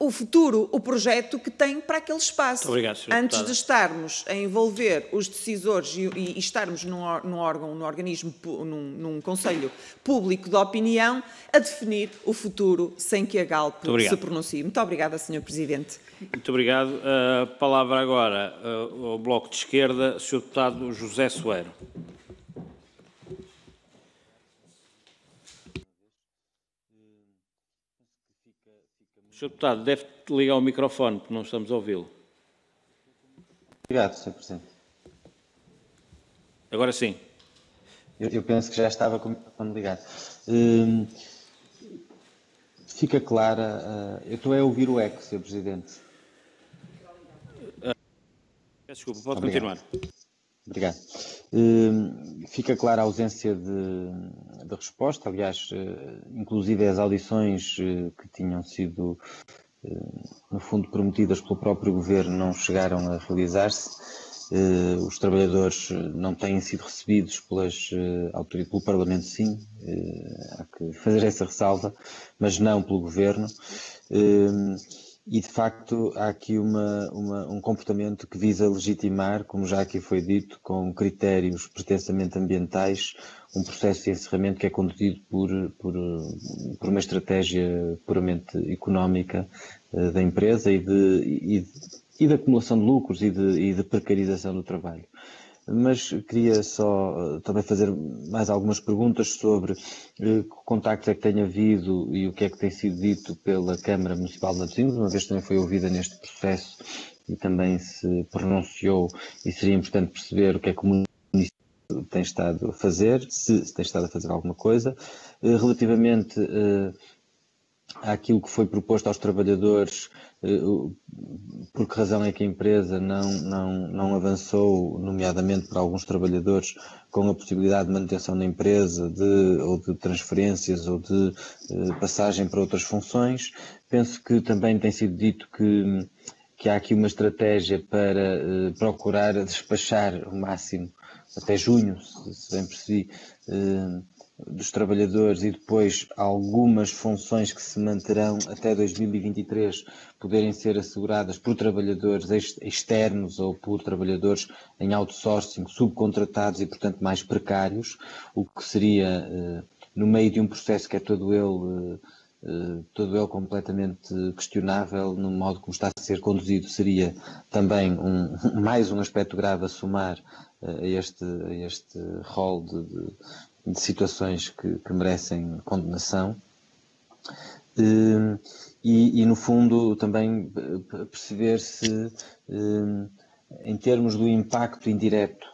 o futuro, o projeto que tem para aquele espaço. Obrigado, Antes de estarmos a envolver os decisores e, e, e estarmos num, num, órgão, num organismo, num, num, conselho público de opinião, a definir o futuro sem que a Galp se pronuncie. Muito obrigada, Sr. Presidente. Muito obrigado. A palavra agora uh, ao Bloco de Esquerda, Sr. Deputado José Soeiro. Sr. Deputado, deve ligar o microfone, porque não estamos a ouvi-lo. Obrigado, Sr. Presidente. Agora sim. Eu, eu, penso que já estava com o microfone ligado. Hum, fica clara. Uh, eu estou a ouvir o eco, Sr. Presidente. Uh, desculpa, pode Obrigado. continuar. Obrigado. Hum, fica clara a ausência de, de resposta, aliás, eh, inclusive as audições eh, que tinham sido, eh, no fundo, prometidas pelo próprio Governo não chegaram a realizar-se. Os trabalhadores não têm sido recebidos pelas autoridades, pelo Parlamento, sim, há que fazer essa ressalva, mas não pelo Governo. E de facto há aqui uma, uma, um comportamento que visa legitimar, como já aqui foi dito, com critérios pretensamente ambientais, um processo de encerramento que é conduzido por, por, por uma estratégia puramente económica uh, da empresa e de, e, e de acumulação de lucros e de, e de precarização do trabalho mas queria só eh, também fazer mais algumas perguntas sobre eh, que contactos é que tem havido e o que é que tem sido dito pela Câmara Municipal de Matosinhos, uma vez também foi ouvida neste processo e também se pronunciou e seria importante perceber o que é que o município tem estado a fazer, se tem estado a fazer alguma coisa. Eh, relativamente àquilo que foi proposto aos trabalhadores eh, por que razão é que a empresa não, não, não avançou, nomeadamente para alguns trabalhadores, com a possibilidade de manutenção da empresa, de, ou de transferências, ou de eh, passagem para outras funções. Penso que também tem sido dito que, que há aqui uma estratégia para eh, procurar despachar o máximo, até junho, se, bem percebi, dos trabalhadores e depois algumas funções que se manterão até 2023 poderem ser asseguradas por trabalhadores externos ou por trabalhadores em outsourcing, subcontratados e, portanto, mais precários, o que seria, eh, no meio de um processo que é todo ele, eh, eh, todo ele completamente questionável, no modo como está a ser conduzido, seria também um, mais um aspecto grave a somar a este, a este rol de, de de situações que, que merecem condenação. Hum, e, e, no fundo, também perceber se, hum, em termos do impacto indireto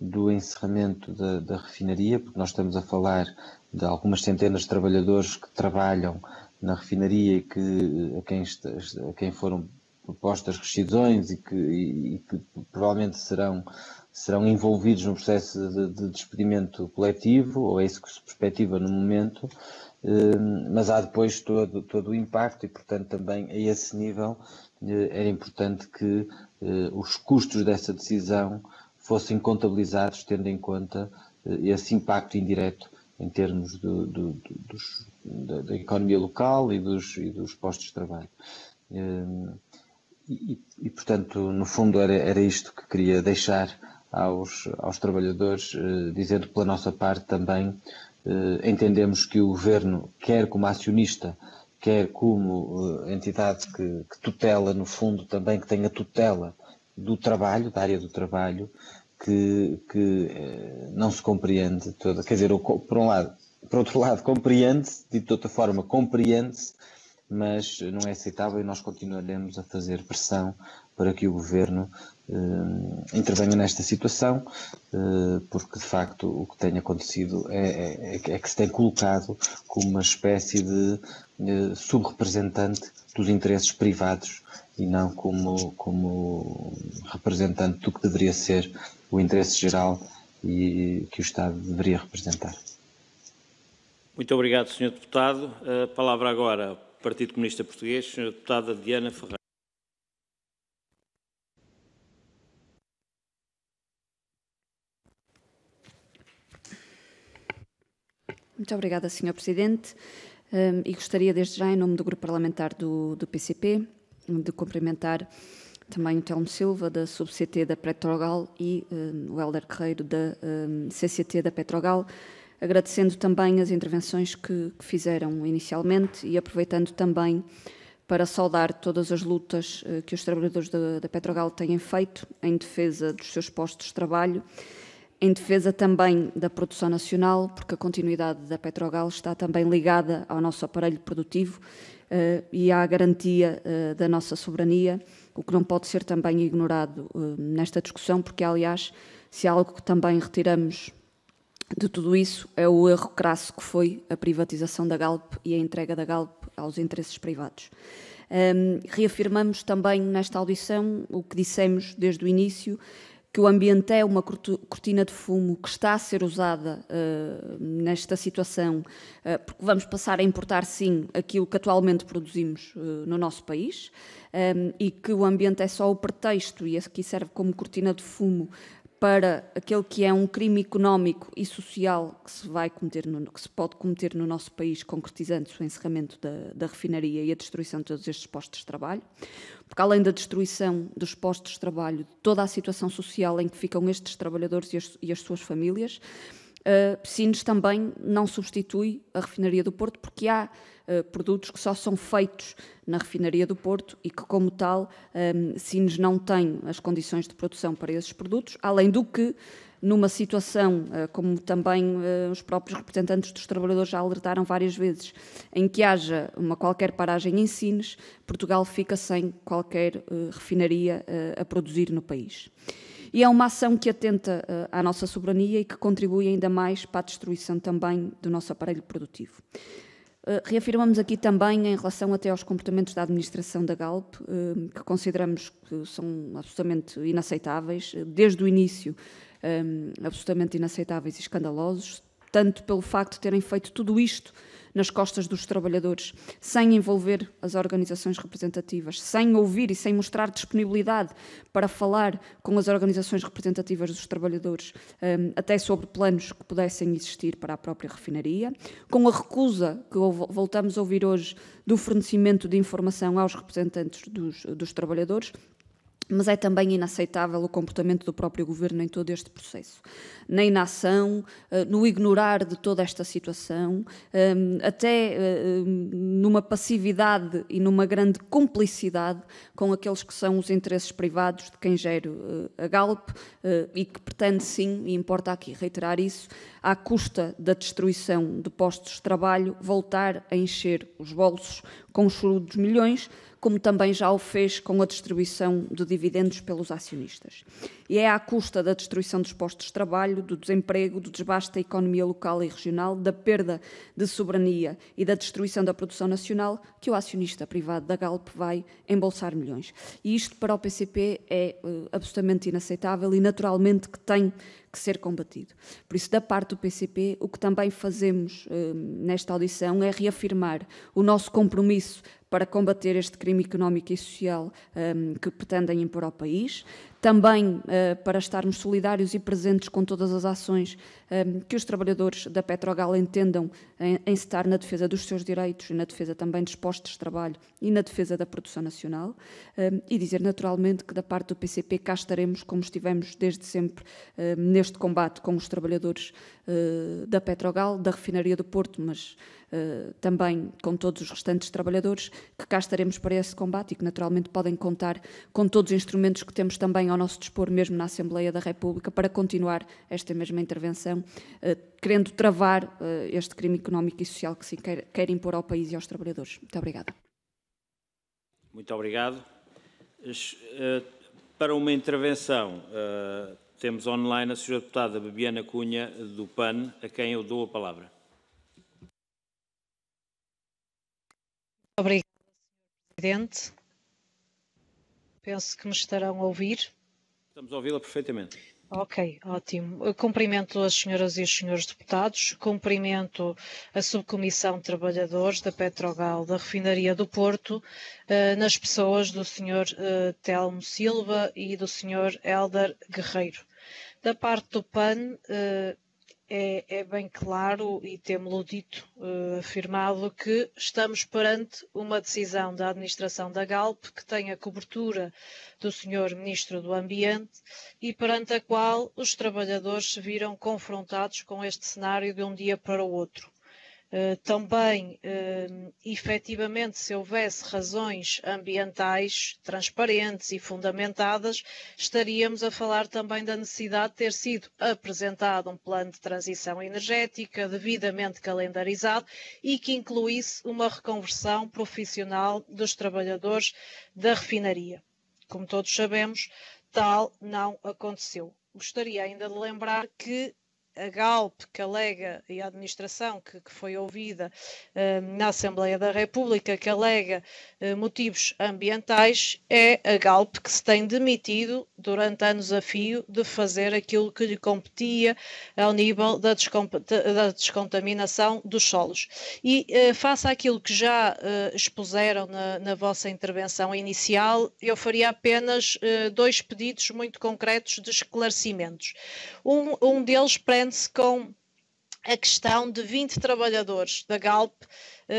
do encerramento da, da, refinaria, porque nós estamos a falar de algumas centenas de trabalhadores que trabalham na refinaria e que, a, quem, a quem foram propostas rescisões e que, e, e que provavelmente serão serão envolvidos no processo de, de, despedimento coletivo, ou é isso que se perspectiva no momento, eh, mas há depois todo, todo o impacto e, portanto, também a esse nível eh, era importante que eh, os custos dessa decisão fossem contabilizados tendo em conta esse impacto indireto em termos do, do, dos, da, da, economia local e dos, e dos postos de trabalho. E, e, portanto, no fundo, era, era isto que queria deixar aos, aos trabalhadores, dizendo que, pela nossa parte, também entendemos que o Governo, quer como acionista, quer como entidade que, que tutela, no fundo, também que tenha tutela do trabalho, da área do trabalho, que, que eh, não se compreende toda. Quer dizer, por um lado, por outro lado, compreende-se, de outra forma, compreende-se, mas não é aceitável e nós continuaremos a fazer pressão para que o Governo eh, intervenha nesta situação, eh, porque de facto o que tem acontecido é, é, é, que se tem colocado como uma espécie de, de subrepresentante dos interesses privados e não como, como representante do que deveria ser o interesse geral e que o Estado deveria representar. Muito obrigado, Sr. Deputado. A palavra agora, Partido Comunista Português, Sra. Deputada Diana Ferreira. Muito obrigada, Sr. Presidente. Um, e gostaria, desde já, em nome do Grupo Parlamentar do, do PCP, de cumprimentar também o Telmo Silva, da SubCT da Petrogal, e um, o Helder Guerreiro, da um, CCT da Petrogal, agradecendo também as intervenções que, que, fizeram inicialmente e aproveitando também para saudar todas as lutas uh, que os trabalhadores da, da Petrogal têm feito em defesa dos seus postos de trabalho, em defesa também da produção nacional, porque a continuidade da Petrogal está também ligada ao nosso aparelho produtivo uh, e à garantia uh, da nossa soberania o que não pode ser também ignorado uh, nesta discussão, porque, aliás, se há algo que também retiramos de tudo isso, é o erro crasso que foi a privatização da Galp e a entrega da Galp aos interesses privados. Um, reafirmamos também nesta audição o que dissemos desde o início, que o ambiente é uma cortina de fumo que está a ser usada uh, nesta situação, uh, porque vamos passar a importar, sim, aquilo que atualmente produzimos uh, no nosso país, um, e que o ambiente é só o pretexto e aqui serve como cortina de fumo para aquele que é um crime económico e social que se vai cometer no, que se pode cometer no nosso país, concretizando-se o encerramento da, da, refinaria e a destruição de todos estes postos de trabalho, porque além da destruição dos postos de trabalho, toda a situação social em que ficam estes trabalhadores e as, e as suas famílias, uh, Sines também não substitui a refinaria do Porto, porque há uh, produtos que só são feitos na refinaria do Porto e que, como tal, um, Sines não tem as condições de produção para esses produtos, além do que, numa situação, uh, como também uh, os próprios representantes dos trabalhadores já alertaram várias vezes, em que haja uma qualquer paragem em Sines, Portugal fica sem qualquer uh, refinaria a produzir no país. E é uma ação que atenta à nossa soberania e que contribui ainda mais para a destruição também do nosso aparelho produtivo. Eh, reafirmamos aqui também, em relação até aos comportamentos da administração da Galp, eh, que consideramos que são absolutamente inaceitáveis, eh, desde o início, absolutamente inaceitáveis e escandalosos, tanto pelo facto de terem feito tudo isto nas costas dos trabalhadores, sem envolver as organizações representativas, sem ouvir e sem mostrar disponibilidade para falar com as organizações representativas dos trabalhadores, hum, até sobre planos que pudessem existir para a própria refinaria, com a recusa que voltamos a ouvir hoje do fornecimento de informação aos representantes dos, dos trabalhadores, mas é também inaceitável o comportamento do próprio governo em todo este processo. Na inação, eh, no ignorar de toda esta situação, eh, até eh, numa passividade e numa grande cumplicidade com aqueles que são os interesses privados de quem gera a Galp e que pretende, sim, e importa aqui reiterar isso, à custa da destruição de postos de trabalho, voltar a encher os bolsos com os dos milhões, como também já o fez com a distribuição de dividendos pelos acionistas. E é à custa da destruição dos postos de trabalho, do desemprego, do desbaste da economia local e regional, da perda de soberania e da destruição da produção nacional que o acionista privado da Galp vai embolsar milhões. E isto para o PCP é uh, absolutamente inaceitável e naturalmente que tem que ser combatido. Por isso, da parte do PCP, o que também fazemos uh, nesta audição é reafirmar o nosso compromisso para combater este crime económico e social um, que pretendem impor ao país, também uh, para estarmos solidários e presentes com todas as ações um, que os trabalhadores da Petrogal entendam em, em estar na defesa dos seus direitos e na defesa também dos postos de trabalho e na defesa da produção nacional. Um, e dizer naturalmente que da parte do PCP cá estaremos como estivemos desde sempre neste combate com os trabalhadores uh, da Petrogal, da refinaria do Porto, mas uh, também com todos os restantes trabalhadores, que cá estaremos para esse combate e que naturalmente podem contar com todos os instrumentos que temos também ao nosso dispor, mesmo na Assembleia da República, para continuar esta mesma intervenção, uh, querendo travar este crime económico e social que se quer, quer, impor ao país e aos trabalhadores. Muito obrigada. Muito obrigado. Para uma intervenção, temos online a Sra. Deputada Bebiana Cunha, do PAN, a quem eu dou a palavra. Obrigada, Sr. Presidente. Penso que me estarão a ouvir. Estamos a ouvi-la perfeitamente. Ok, ótimo. Eu cumprimento as senhoras e os senhores deputados, cumprimento a Subcomissão de Trabalhadores da Petrogal da Refinaria do Porto, eh, nas pessoas do senhor eh, Telmo Silva e do senhor Helder Guerreiro. Da parte do PAN, eh, é, é bem claro e temos-lo dito, uh, afirmado, que estamos perante uma decisão da administração da Galp que tem a cobertura do Sr. Ministro do Ambiente e perante a qual os trabalhadores se viram confrontados com este cenário de um dia para o outro. Eh, também, uh, efetivamente, se houvesse razões ambientais transparentes e fundamentadas, estaríamos a falar também da necessidade de ter sido apresentado um plano de transição energética devidamente calendarizado e que incluísse uma reconversão profissional dos trabalhadores da refinaria. Como todos sabemos, tal não aconteceu. Gostaria ainda de lembrar que a Galp que alega, e a administração que, que foi ouvida uh, na Assembleia da República, que alega uh, motivos ambientais, é a Galp que se tem demitido durante anos a fio de fazer aquilo que lhe competia ao nível da, da descontaminação dos solos. E uh, face àquilo que já expuseram na, na, vossa intervenção inicial, eu faria apenas dois pedidos muito concretos de esclarecimentos. Um, um deles prende prende-se com a questão de 20 trabalhadores da Galp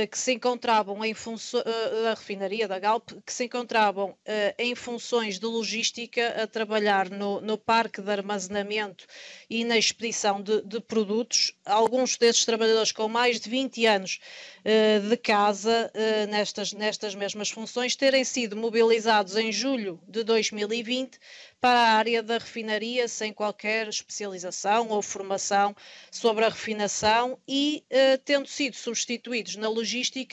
que se encontravam em funções eh, da refinaria da Galp que se encontravam eh, em funções de logística a trabalhar no, no parque de armazenamento e na expedição de, de, produtos. Alguns desses trabalhadores com mais de 20 anos de casa nestas, nestas mesmas funções terem sido mobilizados em julho de 2020 para a área da refinaria sem qualquer especialização ou formação sobre a refinação e tendo sido substituídos na logística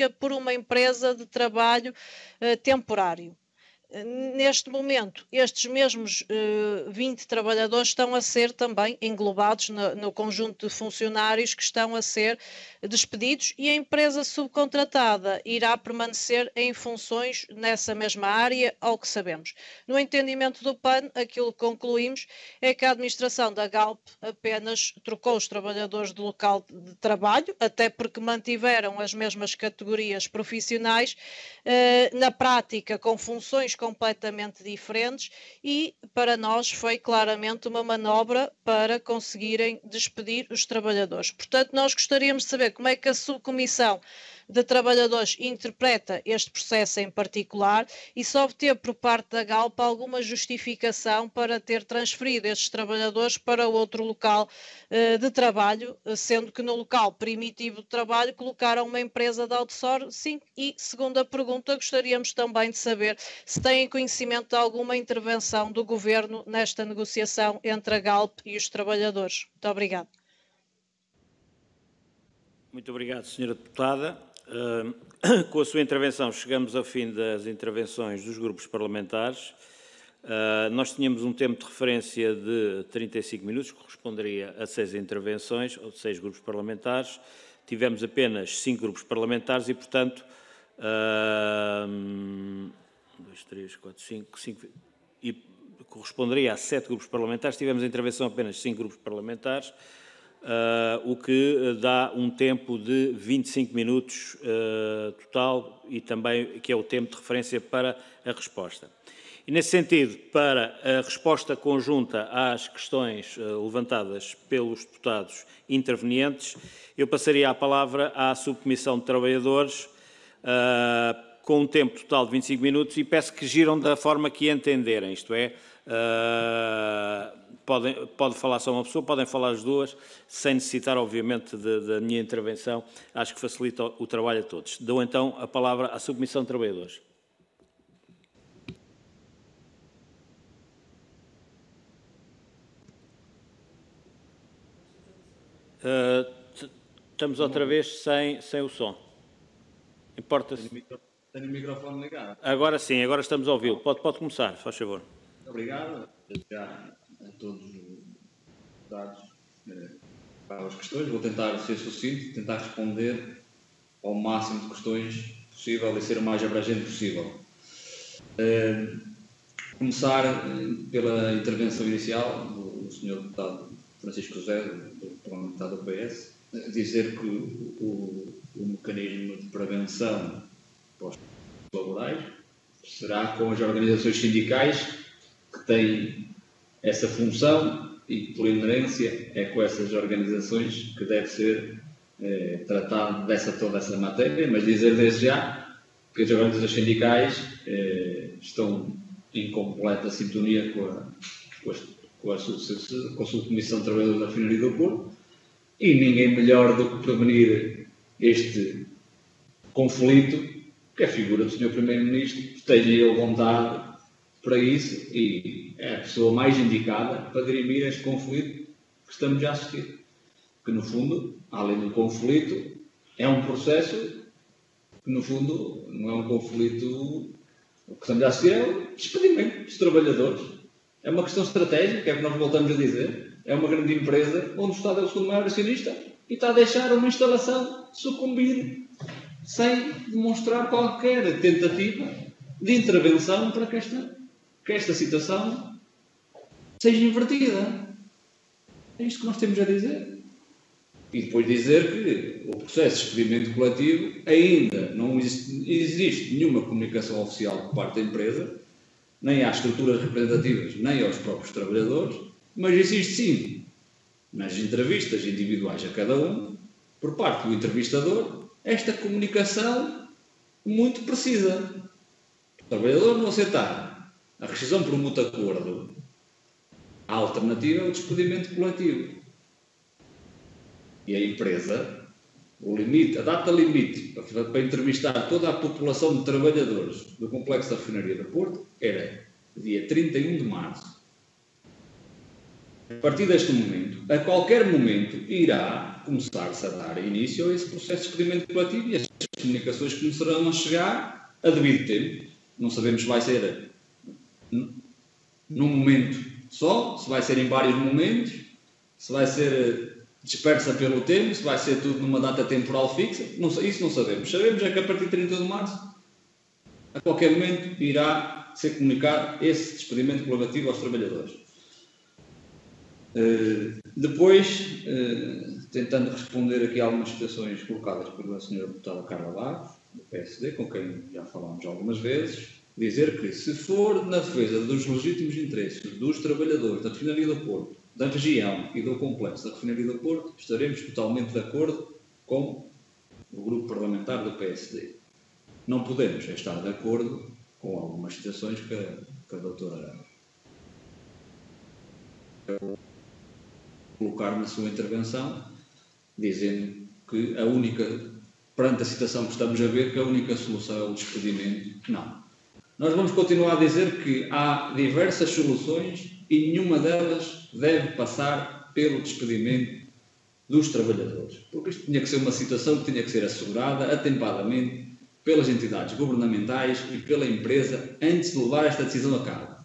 por uma empresa de trabalho uh, temporário. Neste momento, estes mesmos uh, eh, 20 trabalhadores estão a ser também englobados no, no, conjunto de funcionários que estão a ser despedidos e a empresa subcontratada irá permanecer em funções nessa mesma área, ao que sabemos. No entendimento do PAN, aquilo que concluímos é que a administração da Galp apenas trocou os trabalhadores do local de trabalho, até porque mantiveram as mesmas categorias profissionais, uh, na prática com funções completamente diferentes e para nós foi claramente uma manobra para conseguirem despedir os trabalhadores. Portanto, nós gostaríamos de saber como é que a subcomissão de trabalhadores interpreta este processo em particular e só obteve por parte da Galp alguma justificação para ter transferido estes trabalhadores para outro local uh, de trabalho, sendo que no local primitivo de trabalho colocaram uma empresa de outsourcing e, segundo a pergunta, gostaríamos também de saber se têm conhecimento de alguma intervenção do Governo nesta negociação entre a Galp e os trabalhadores. Muito obrigado. Muito obrigado, Sra. Deputada. com a sua intervenção, chegamos ao fim das intervenções dos grupos parlamentares. Uh, nós tínhamos um tempo de referência de 35 minutos, que corresponderia a seis intervenções, ou seis grupos parlamentares. Tivemos apenas cinco grupos parlamentares e, portanto, uh, dois, três, quatro, cinco, cinco, e corresponderia a sete grupos parlamentares. Tivemos a intervenção apenas cinco grupos parlamentares. O que dá um tempo de 25 minutos total e também que é o tempo de referência para a resposta. E, nesse sentido, para a resposta conjunta às questões levantadas pelos deputados intervenientes, eu passaria a palavra à Subcomissão de Trabalhadores, com um tempo total de 25 minutos e peço que giram da forma que entenderem, isto é, uh, podem, pode falar só uma pessoa, podem falar as duas, sem necessitar, obviamente, da minha intervenção, acho que facilita o, o trabalho a todos. Dou então a palavra à Subcomissão de Trabalhadores. Uh, estamos outra vez sem, sem o som. Importa-se. Tenho o microfone ligado. Agora sim, agora estamos a ouvi-lo. Pode, pode começar, faz favor. Obrigado. Já todos os dados eh, para as questões. Vou tentar ser sucinto, tentar responder ao máximo de questões possível e ser o mais abrangente possível. Eh, começar eh, pela intervenção inicial do Sr. Deputado Francisco José, do Parlamentar do PS, dizer que o, o mecanismo de prevenção para os laborais será com as organizações sindicais que têm essa função e, por inerência, é com essas organizações que deve ser eh, tratado dessa, toda essa matéria, mas dizer desde já que as organizações sindicais eh, estão em completa sintonia com a, com a, com a, com a Subcomissão de Trabalhadores da Refinaria do Porto e ninguém melhor do que prevenir este conflito que a figura do Sr. Primeiro-Ministro esteja ele vontade para isso e é a pessoa mais indicada para dirimir este conflito que estamos a assistir. Que, no fundo, além do conflito, é um processo que, no fundo, não é um conflito. O que estamos a assistir é o despedimento dos trabalhadores. É uma questão estratégica, é o que nós voltamos a dizer. É uma grande empresa onde o Estado é o segundo maior acionista e está a deixar uma instalação sucumbir sem demonstrar qualquer tentativa de intervenção para que esta, que esta situação seja invertida. É isto que nós temos a dizer. E depois dizer que o processo de expedimento coletivo ainda não existe, existe nenhuma comunicação oficial por parte da empresa, nem às estruturas representativas, nem aos próprios trabalhadores, mas existe sim nas entrevistas individuais a cada um, por parte do entrevistador, esta comunicação muito precisa. O trabalhador não aceitar a rescisão por mútuo acordo, a alternativa é o despedimento coletivo. E a empresa, o limite, a data limite para, entrevistar toda a população de trabalhadores do complexo da refinaria do Porto era dia 31 de março. A partir deste momento, a qualquer momento, irá começar-se a dar início a esse processo de expedimento coletivo e as comunicações começarão a chegar a devido tempo. Não sabemos se vai ser num momento só, se vai ser em vários momentos, se vai ser dispersa pelo tempo, se vai ser tudo numa data temporal fixa. Não, isso não sabemos. Sabemos é que a partir de 30 de março, a qualquer momento, irá ser comunicado esse despedimento coletivo aos trabalhadores. Uh, depois, uh, tentando responder aqui algumas situações colocadas pela senhora deputada Carla Lagos, do PSD, com quem já falámos algumas vezes, dizer que se for na defesa dos legítimos interesses dos trabalhadores da refinaria do Porto, da região e do complexo da refinaria do Porto, estaremos totalmente de acordo com o grupo parlamentar do PSD. Não podemos estar de acordo com algumas situações que a, que a doutora colocar na sua intervenção, dizendo que a única, perante a situação que estamos a ver, que a única solução é o despedimento. Não. Nós vamos continuar a dizer que há diversas soluções e nenhuma delas deve passar pelo despedimento dos trabalhadores. Porque isto tinha que ser uma situação que tinha que ser assegurada atempadamente pelas entidades governamentais e pela empresa antes de levar esta decisão a cabo.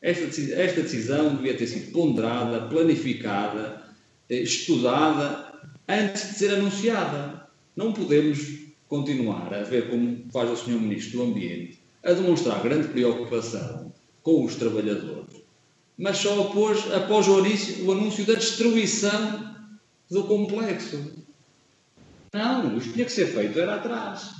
Esta, esta decisão devia ter sido ponderada, planificada, eh, estudada antes de ser anunciada. Não podemos continuar a ver como faz o Sr. Ministro do Ambiente, a demonstrar grande preocupação com os trabalhadores, mas só após, após o, anúncio, o anúncio da destruição do complexo. Não, o que tinha que ser feito era atrás.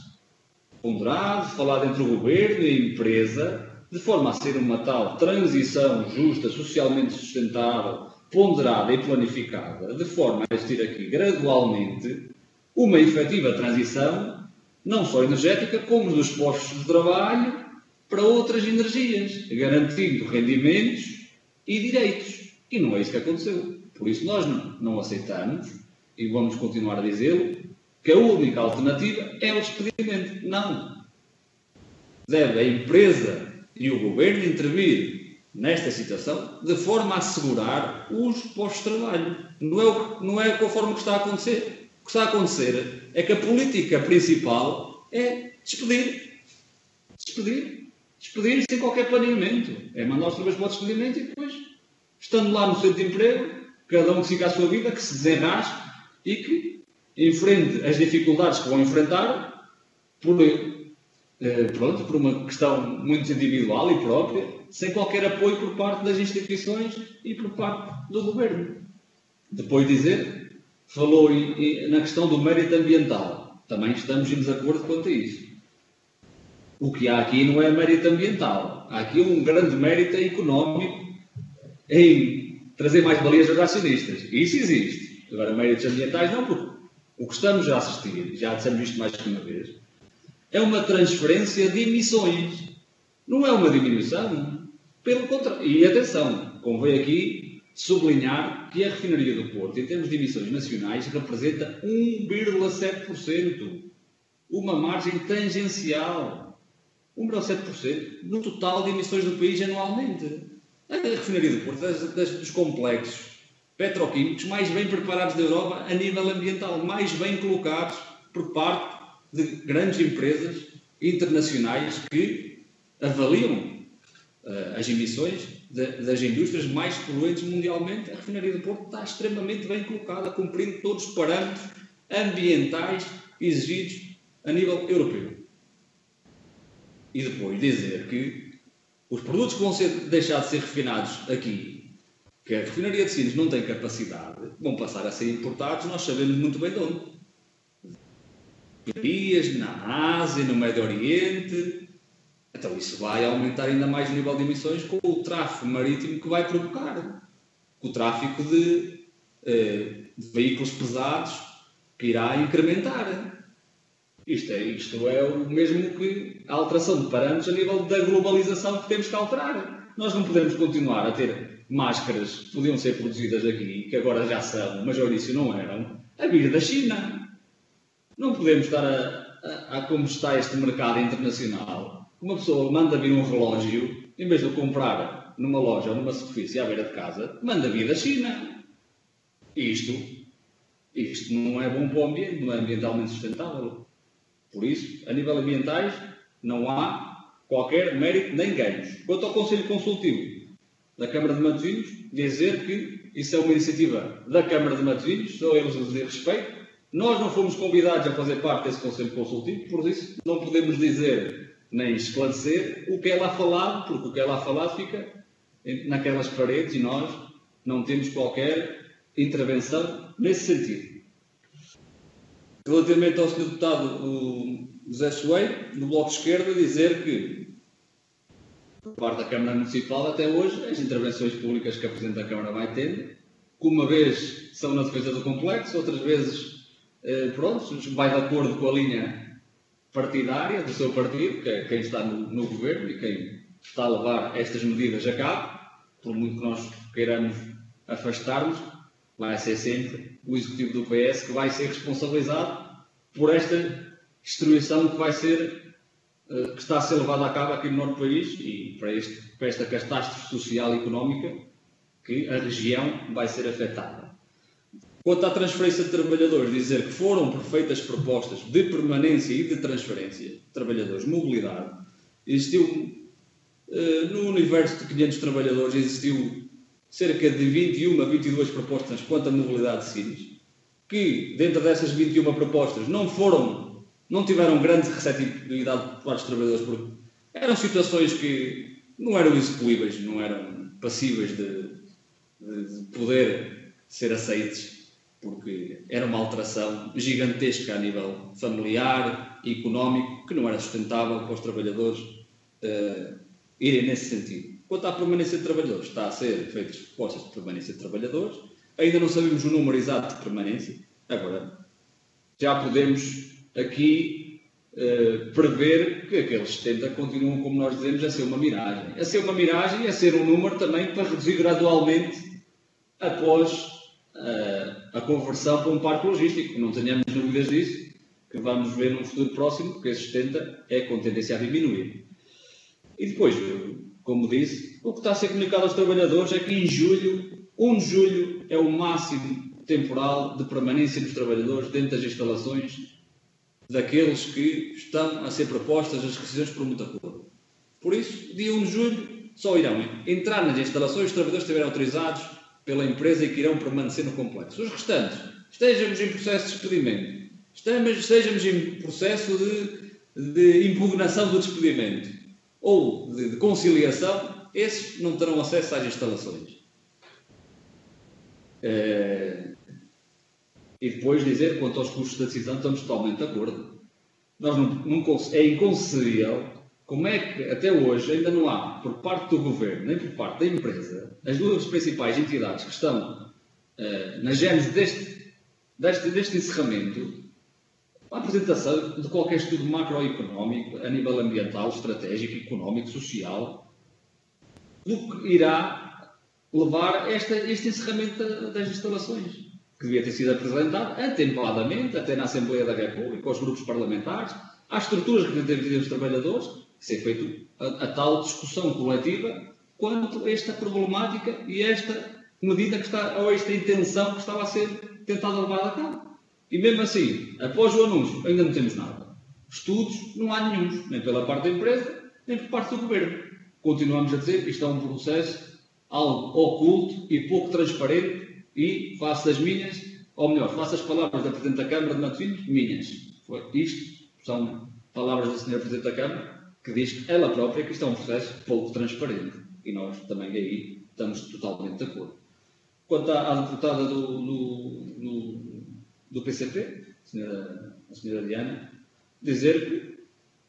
Ponderado, falado entre o governo e a empresa, de forma a ser uma tal transição justa, socialmente sustentável, ponderada e planificada, de forma a existir aqui gradualmente uma efetiva transição, não só energética, como dos postos de trabalho para outras energias, garantindo rendimentos e direitos. E não é isso que aconteceu. Por isso nós não, não aceitamos, e vamos continuar a dizê-lo, que a única alternativa é o despedimento. Não. Deve a empresa e o governo intervir nesta situação de forma a assegurar os postos de trabalho. Não é, não é conforme que está a acontecer. O que está a acontecer é que a política principal é despedir. Despedir. Despedir sem qualquer planeamento. É mandar os trabalhos para o despedimento e depois, estando lá no centro de emprego, cada um que siga a sua vida, que se desenrasque e que enfrente as dificuldades que vão enfrentar por eh, pronto, por uma questão muito individual e própria, sem qualquer apoio por parte das instituições e por parte do governo. Depois dizer, falou na questão do mérito ambiental. Também estamos em desacordo quanto a isso. O que há aqui não é mérito ambiental. Há aqui um grande mérito económico em trazer mais valias aos acionistas. Isso existe. Agora, méritos ambientais não, porque o que estamos a assistir, já dissemos isto mais que uma vez, é uma transferência de emissões. Não é uma diminuição. Pelo contrário. E atenção, convém aqui sublinhar que a refinaria do Porto, em termos de emissões nacionais, representa 1,7%. Uma margem tangencial. 1,7% no total de emissões do país anualmente. A refinaria do Porto, das, dos complexos petroquímicos mais bem preparados da Europa a nível ambiental, mais bem colocados por parte de grandes empresas internacionais que avaliam uh, as emissões das indústrias mais poluentes mundialmente. A refinaria do Porto está extremamente bem colocada, cumprindo todos os parâmetros ambientais exigidos a nível europeu. E depois dizer que os produtos que vão ser, deixar de ser refinados aqui, que a refinaria de Sines não tem capacidade, vão passar a ser importados, nós sabemos muito bem de onde na Ásia, no Médio Oriente. Então isso vai aumentar ainda mais o nível de emissões com o tráfego marítimo que vai provocar. O tráfego de, eh, de veículos pesados que irá incrementar. Isto é, isto é o mesmo que a alteração de parâmetros a nível da globalização que temos que alterar. Nós não podemos continuar a ter máscaras que podiam ser produzidas aqui, que agora já são, mas ao início não eram, a vir da China. Não podemos estar a, a, a como está este mercado internacional. Uma pessoa manda vir um relógio, em vez de comprar numa loja ou numa superfície à beira de casa, manda vir da China. Isto, isto não é bom para o ambiente, não é ambientalmente sustentável. Por isso, a nível ambientais, não há qualquer mérito nem ganhos. Quanto ao Conselho Consultivo da Câmara de Matosinhos, dizer que isso é uma iniciativa da Câmara de Matosinhos, só eles dizer respeito, nós não fomos convidados a fazer parte desse Conselho Consultivo, por isso não podemos dizer nem esclarecer o que é lá falado, porque o que é lá falado fica naquelas paredes e nós não temos qualquer intervenção nesse sentido. Relativamente ao Sr. Deputado o José Soeiro, do Bloco de Esquerda, dizer que, por parte da Câmara Municipal, até hoje, as intervenções públicas que a Presidente da Câmara vai tendo, que uma vez são na defesa do complexo, outras vezes eh, pronto, vai de acordo com a linha partidária do seu partido, que é quem está no, no governo e quem está a levar estas medidas a cabo, por muito que nós queiramos afastar-nos, vai ser sempre o executivo do PS que vai ser responsabilizado por esta destruição que vai ser eh, que está a ser levada a cabo aqui no nosso país e para, este, para esta catástrofe social e económica que a região vai ser afetada. Quanto à transferência de trabalhadores, dizer que foram feitas propostas de permanência e de transferência de trabalhadores, mobilidade, existiu, eh, no universo de 500 trabalhadores, existiu cerca de 21 a 22 propostas quanto à mobilidade de Sines, que dentro dessas 21 propostas não foram, não tiveram grande receptividade por parte dos trabalhadores, porque eram situações que não eram execuíveis, não eram passíveis de, de poder ser aceites porque era uma alteração gigantesca a nível familiar e económico que não era sustentável para os trabalhadores uh, irem nesse sentido. Quanto à permanência de trabalhadores, está a ser feitas propostas de permanência de trabalhadores, ainda não sabemos o número exato de permanência, agora já podemos aqui uh, prever que aqueles 70 continuam, como nós dizemos, a ser uma miragem. A ser uma miragem e a ser um número também para reduzir gradualmente após uh, a conversão para um parque logístico. Não tenhamos dúvidas disso, que vamos ver no futuro próximo que esses 70 é com tendência a diminuir. E depois, como disse, o que está a ser comunicado aos trabalhadores é que em julho, 1 de julho, é o máximo temporal de permanência dos trabalhadores dentro das instalações daqueles que estão a ser propostas as rescisões por muito acordo. Por isso, dia 1 de julho, só irão entrar nas instalações os trabalhadores estiverem autorizados pela empresa e que irão permanecer no complexo. Os restantes, estejamos em processo de despedimento, estejamos em processo de, de impugnação do despedimento ou de, de conciliação, esses não terão acesso às instalações. É... E depois dizer quanto aos custos da decisão estamos totalmente de acordo. Nós não, não, é inconcebível como é que até hoje ainda não há, por parte do governo, nem por parte da empresa, as duas principais entidades que estão uh, na gênese deste, deste, deste encerramento, a apresentação de qualquer estudo macroeconómico a nível ambiental, estratégico, económico, social, do que irá levar esta, este encerramento das instalações, que devia ter sido apresentado atempadamente, até na Assembleia da República, aos grupos parlamentares, às estruturas que devem os trabalhadores, ser feito a, a, tal discussão coletiva quanto a esta problemática e esta medida que está, ou esta intenção que estava a ser tentada levar a cabo. E mesmo assim, após o anúncio, ainda não temos nada. Estudos não há nenhum, nem pela parte da empresa, nem por parte do governo. Continuamos a dizer que isto é um processo algo oculto e pouco transparente e faço as minhas, ou melhor, faço as palavras da Presidente da Câmara de Matosinhos minhas. Isto são palavras da Senhora Presidente da Câmara que diz ela própria que isto é um processo pouco transparente. E nós também aí estamos totalmente de acordo. Quanto à, à deputada do, do, do, do PCP, a senhora, a senhora Diana, dizer que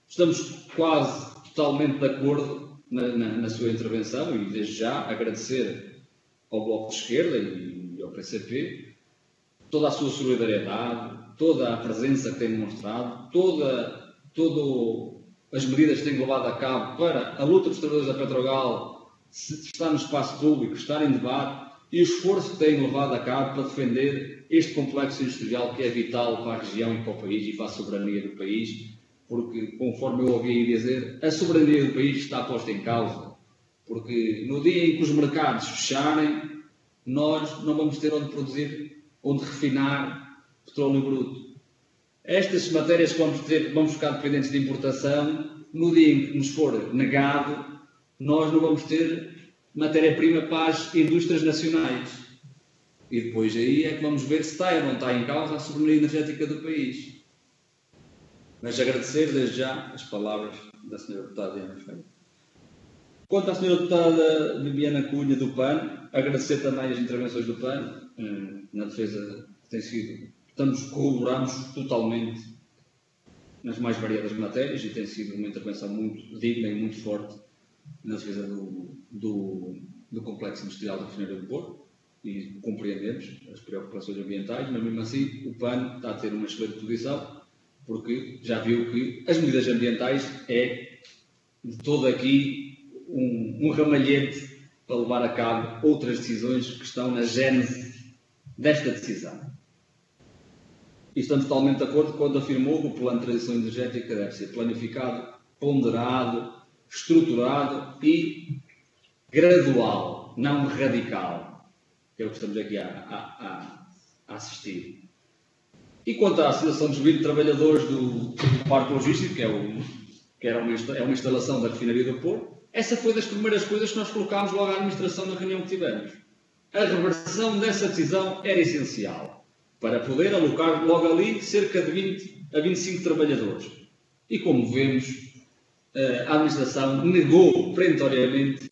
estamos quase totalmente de acordo na, na, na, sua intervenção e desde já agradecer ao Bloco de Esquerda e, e ao PCP toda a sua solidariedade, toda a presença que tem demonstrado, toda, todo as medidas que têm levado a cabo para a luta dos trabalhadores da Petrogal estar no espaço público, estar em debate e o esforço que têm levado a cabo para defender este complexo industrial que é vital para a região e para o país e para a soberania do país, porque, conforme eu ouvi dizer, a soberania do país está posta em causa. Porque no dia em que os mercados fecharem, nós não vamos ter onde produzir, onde refinar petróleo bruto. Estas matérias que vamos, ter, vamos ficar dependentes de importação, no dia em que nos for negado, nós não vamos ter matéria-prima para as indústrias nacionais. E depois aí é que vamos ver se está ou não está em causa a soberania energética do país. Mas agradecer desde já as palavras da Sra. Deputada Diana Feio. Quanto à Sra. Deputada Viviana Cunha do PAN, agradecer também as intervenções do PAN eh, na defesa que tem sido Estamos, colaboramos totalmente nas mais variadas matérias e tem sido uma intervenção muito digna e muito forte na defesa do, do, do complexo industrial da refinaria do Porto e compreendemos as preocupações ambientais, mas mesmo assim o PAN está a ter uma excelente posição porque já viu que as medidas ambientais é de todo aqui um, um ramalhete para levar a cabo outras decisões que estão na gênese desta decisão. E estamos totalmente de acordo quando afirmou que o plano de transição energética deve ser planificado, ponderado, estruturado e gradual, não radical, que é o que estamos aqui a, a, a assistir. E quanto à situação dos 20 trabalhadores do, do Parque Logístico, que, é, o, que era uma, é uma instalação da refinaria do Porto, essa foi das primeiras coisas que nós colocámos logo à administração na reunião que tivemos. A reversão dessa decisão era essencial para poder alocar logo ali cerca de 20 a 25 trabalhadores. E como vemos, a administração negou perentoriamente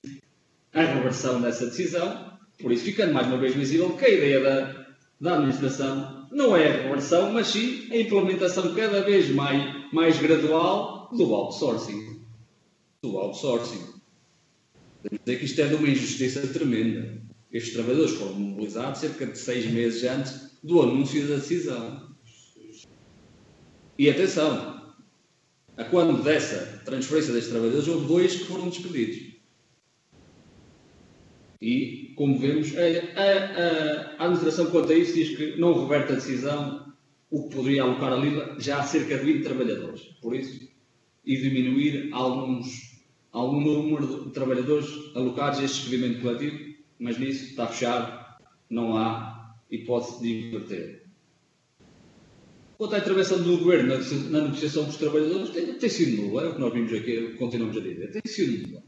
a reversão dessa decisão, por isso ficando mais uma vez visível que a ideia da, da administração não é a reversão, mas sim a implementação cada vez mais, mais gradual do outsourcing. Do outsourcing. Podemos dizer que isto é de uma injustiça tremenda. Estes trabalhadores foram mobilizados cerca de seis meses antes do anúncio da decisão. E atenção, a quando dessa transferência destes trabalhadores, houve dois que foram despedidos. E, como vemos, a, a, a administração quanto a isso diz que não reverte a decisão, o que poderia alocar ali já há cerca de 20 trabalhadores. Por isso, e diminuir alguns, algum número de trabalhadores alocados a este despedimento coletivo, mas nisso está fechado, não há hipótese de inverter. Quanto à intervenção do governo na, negociação com os trabalhadores, tem, tem sido nula, é o que nós vimos aqui, continuamos a dizer, tem sido nula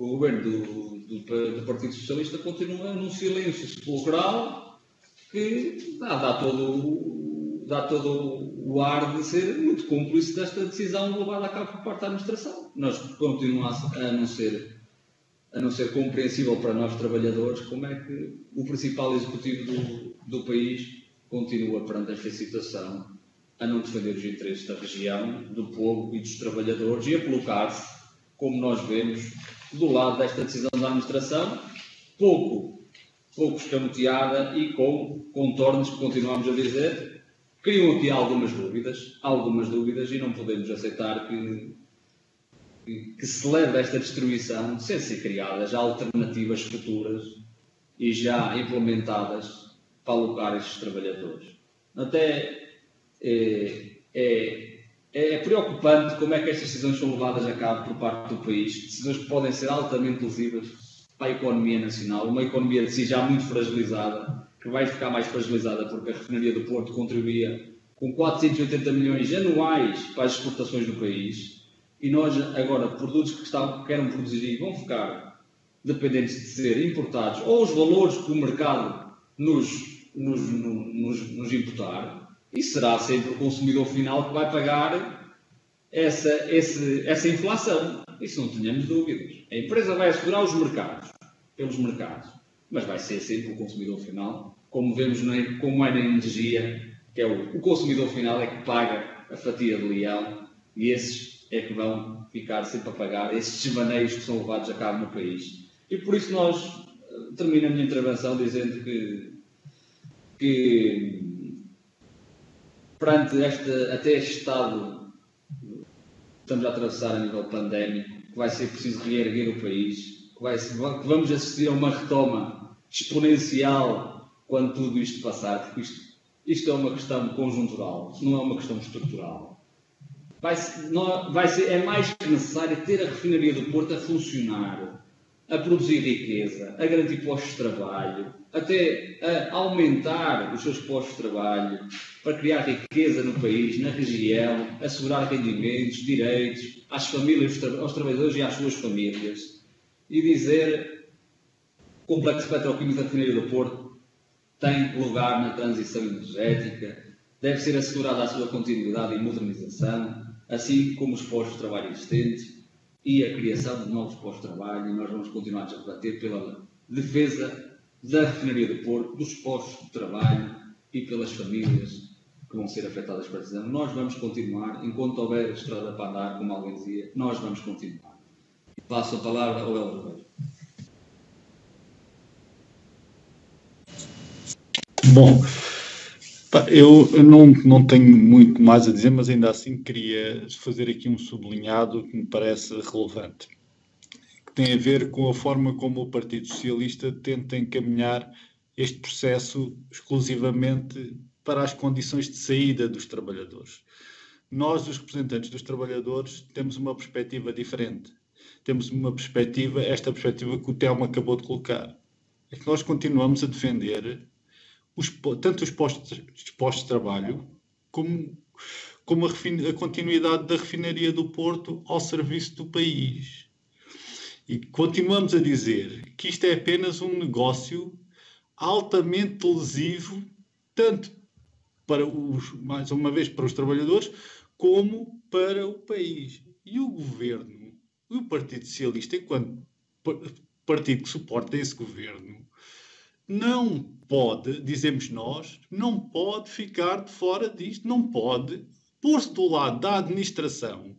o governo do, do, do, Partido Socialista continua num silêncio sepulcral que dá, dá, todo, dá todo o ar de ser muito cúmplice desta decisão levada a cabo por parte da administração. Nós continuamos a não ser a não ser compreensível para nós trabalhadores como é que o principal executivo do, do país continua perante esta situação a não defender os interesses da região, do povo e dos trabalhadores e a colocar-se, como nós vemos, do lado desta decisão da administração, pouco, pouco escamoteada e com contornos que continuamos a dizer, criam aqui algumas dúvidas, algumas dúvidas, e não podemos aceitar que, que, se leve esta destruição sem ser criadas alternativas futuras e já implementadas para alocar estes trabalhadores. Até é é, é preocupante como é que estas decisões são levadas a cabo por parte do país, decisões que podem ser altamente lesivas para a economia nacional, uma economia de si já muito fragilizada, que vai ficar mais fragilizada porque a refinaria do Porto contribuía com 480 milhões anuais para as exportações do país, e nós agora, produtos que, estavam, produzir e vão ficar dependentes de ser importados, ou os valores que o mercado nos, nos, nos, nos imputar, e será sempre o consumidor final que vai pagar essa, esse, essa inflação. Isso não tenhamos dúvidas. A empresa vai assegurar os mercados, pelos mercados, mas vai ser sempre o consumidor final, como vemos na, como é na energia, que é o, o consumidor final é que paga a fatia de leão e esses é que vão ficar sempre a pagar esses desvaneios que são levados a cabo no país. E por isso nós eh, termino a minha intervenção dizendo que, que perante este, até este estado que estamos a atravessar a nível pandémico, que vai ser preciso reerguer o país, que, vai, que vamos assistir a uma retoma exponencial quando tudo isto passar, porque isto, isto é uma questão conjuntural, não é uma questão estrutural. Vai, vai ser, é mais que necessário ter a refinaria do Porto a funcionar, a produzir riqueza, a garantir postos de trabalho, até a aumentar os seus postos de trabalho, para criar riqueza no país, na região, assegurar rendimentos, direitos às famílias, aos trabalhadores e às suas famílias. E dizer que o complexo petroquímico da refinaria do Porto tem lugar na transição energética, deve ser assegurada a sua continuidade e modernização, assim como os postos de trabalho existentes e a criação de novos postos de trabalho. E nós vamos continuar a debater pela defesa da refinaria do Porto, dos postos de trabalho e pelas famílias que vão ser afetadas por esse ano. Nós vamos continuar, enquanto houver estrada para andar, como alguém dizia, nós vamos continuar. Passo a palavra ao Helder Ribeiro. Bom, eu não, não tenho muito mais a dizer, mas ainda assim queria fazer aqui um sublinhado que me parece relevante que tem a ver com a forma como o Partido Socialista tenta encaminhar este processo exclusivamente para as condições de saída dos trabalhadores. Nós, os representantes dos trabalhadores, temos uma perspectiva diferente. Temos uma perspectiva, esta perspectiva que o Telmo acabou de colocar. É que nós continuamos a defender os, tanto os postos, os postos de trabalho como, como a, a continuidade da refinaria do Porto ao serviço do país. E continuamos a dizer que isto é apenas um negócio altamente lesivo, tanto para os, mais uma vez, para os trabalhadores, como para o país. E o governo, o Partido Socialista, enquanto partido que suporta esse governo, não pode, dizemos nós, não pode ficar de fora disto, não pode pôr-se do lado da administração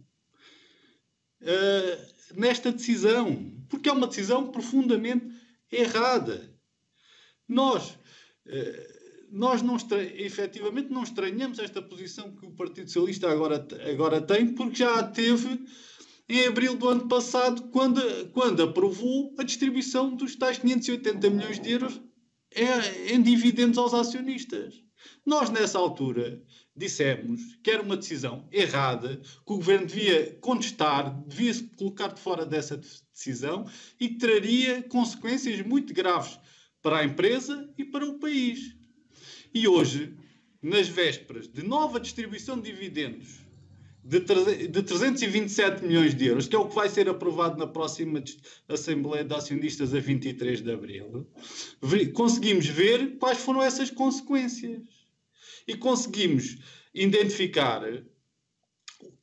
uh, nesta decisão, porque é uma decisão profundamente errada. Nós, uh, nós não efetivamente não estranhamos esta posição que o Partido Socialista agora, agora tem, porque já a teve em abril do ano passado, quando, quando aprovou a distribuição dos tais 580 milhões de euros em, em dividendos aos acionistas. Nós, nessa altura, dissemos que era uma decisão errada, que o governo devia contestar, devia se colocar de fora dessa decisão e que traria consequências muito graves para a empresa e para o país. E hoje, nas vésperas de nova distribuição de dividendos de, de 327 milhões de euros, que é o que vai ser aprovado na próxima Assembleia de Acionistas a 23 de abril, conseguimos ver quais foram essas consequências. E conseguimos identificar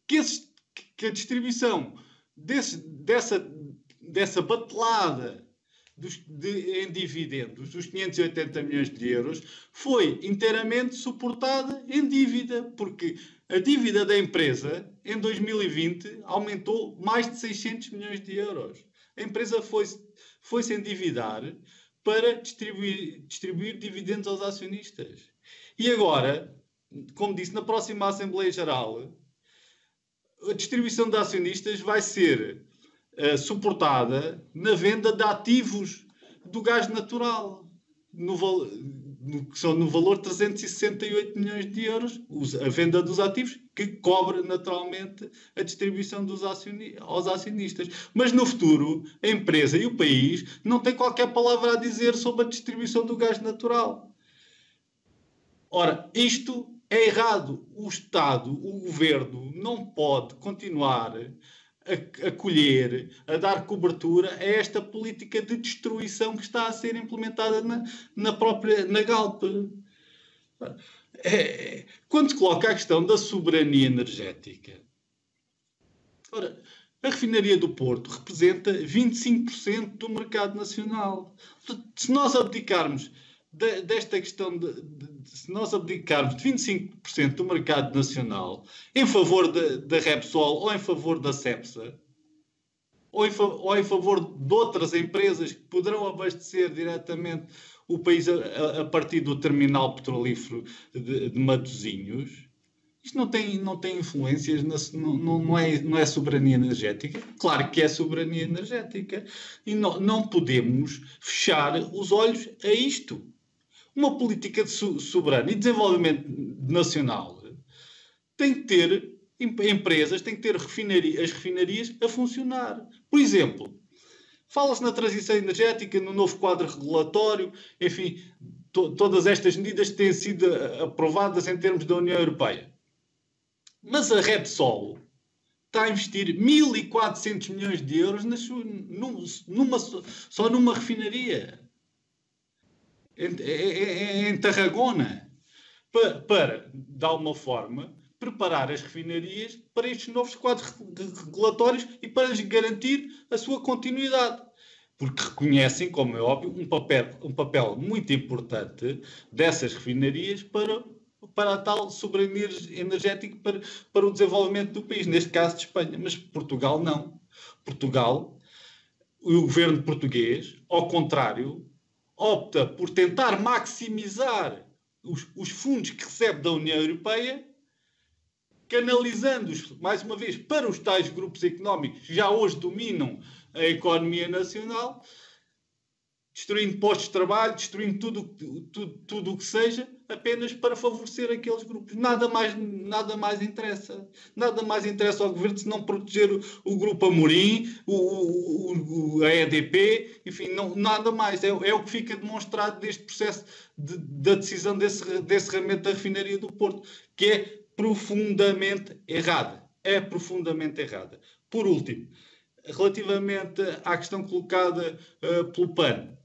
que, que a distribuição desse, dessa, dessa batelada dos, de, em dividendos, dos 580 milhões de euros, foi inteiramente suportada em dívida, porque a dívida da empresa em 2020 aumentou mais de 600 milhões de euros. A empresa foi-se foi -se endividar para distribuir, distribuir dividendos aos acionistas. E agora, como disse, na próxima Assembleia Geral, a distribuição de acionistas vai ser uh, suportada na venda de ativos do gás natural, no, no, são no valor de 368 milhões de euros, a venda dos ativos, que cobre naturalmente a distribuição dos acioni aos acionistas. Mas no futuro, a empresa e o país não têm qualquer palavra a dizer sobre a distribuição do gás natural. Ora, isto é errado. O Estado, o governo, não pode continuar a acolher, a dar cobertura a esta política de destruição que está a ser implementada na, na própria na Galp. É, quando se coloca a questão da soberania energética, ora, a refinaria do Porto representa 25% do mercado nacional. Se nós abdicarmos de, desta questão de, de, se nós abdicarmos de 25% do mercado nacional em favor da Repsol ou em favor da Cepsa, ou em, ou em, favor de outras empresas que poderão abastecer diretamente o país a, a partir do terminal petrolífero de, de Matosinhos, isto não tem, não tem influências, não, não, não, é, não é soberania energética? Claro que é soberania energética. E não, não podemos fechar os olhos a isto uma política de soberana e desenvolvimento nacional tem que ter empresas, tem que ter refinaria, as refinarias a funcionar. Por exemplo, fala-se na transição energética, no novo quadro regulatório, enfim, to todas estas medidas têm sido aprovadas em termos da União Europeia. Mas a Repsol está a investir 1.400 milhões de euros numa, só numa refinaria em, em Tarragona, para, para, de alguma forma, preparar as refinarias para estes novos quadros regulatórios e para lhes garantir a sua continuidade. Porque reconhecem, como é óbvio, um papel, um papel muito importante dessas refinarias para, para a tal soberania energética, para, para o desenvolvimento do país, neste caso de Espanha. Mas Portugal não. Portugal, o governo português, ao contrário, opta por tentar maximizar os, os fundos que recebe da União Europeia, canalizando-os, mais uma vez, para os tais grupos económicos que já hoje dominam a economia nacional, destruindo postos de trabalho, destruindo tudo, tudo, tudo o que seja, apenas para favorecer aqueles grupos. Nada mais, nada mais interessa. Nada mais interessa ao governo se não proteger o, o grupo Amorim, o, o, a EDP, enfim, não, nada mais. É, é, o que fica demonstrado deste processo de, da decisão desse, desse encerramento da refinaria do Porto, que é profundamente errada. É profundamente errada. Por último, relativamente à questão colocada uh, pelo PAN,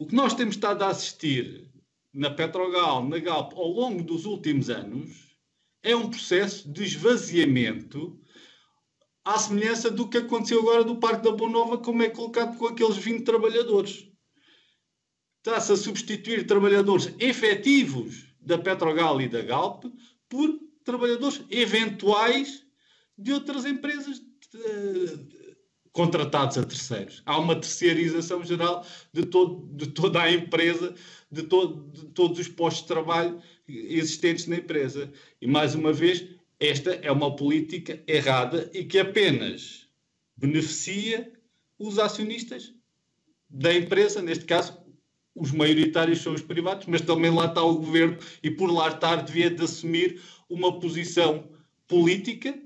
o que nós temos estado a assistir na Petrogal, na Galp, ao longo dos últimos anos, é um processo de esvaziamento à semelhança do que aconteceu agora do Parque da Boa Nova, como é colocado com aqueles 20 trabalhadores. está-se a substituir trabalhadores efetivos da Petrogal e da Galp por trabalhadores eventuais de outras empresas contratados a terceiros. Há uma terceirização geral de, todo, de toda a empresa, de, de todos os postos de trabalho existentes na empresa. E, mais uma vez, esta é uma política errada e que apenas beneficia os acionistas da empresa, neste caso, os maioritários são os privados, mas também lá está o governo e por lá estar devia de assumir uma posição política,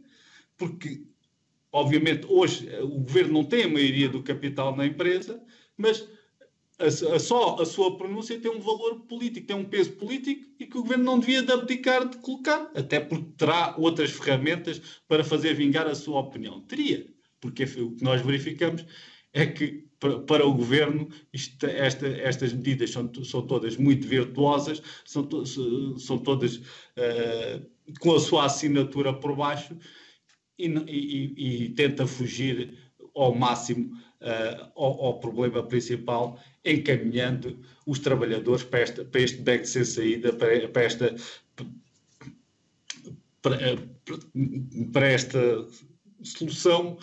porque obviamente hoje o governo não tem a maioria do capital na empresa, mas a, a, só a sua pronúncia tem um valor político, tem um peso político e que o governo não devia de abdicar de colocar, até porque terá outras ferramentas para fazer vingar a sua opinião. Teria, porque o que nós verificamos é que para, o governo esta, estas medidas são, são, todas muito virtuosas, são, to, são todas uh, com a sua assinatura por baixo e, e, e tenta fugir ao máximo uh, ao, ao, problema principal, encaminhando os trabalhadores para, esta, para este beco sem saída, para, para esta para, para esta solução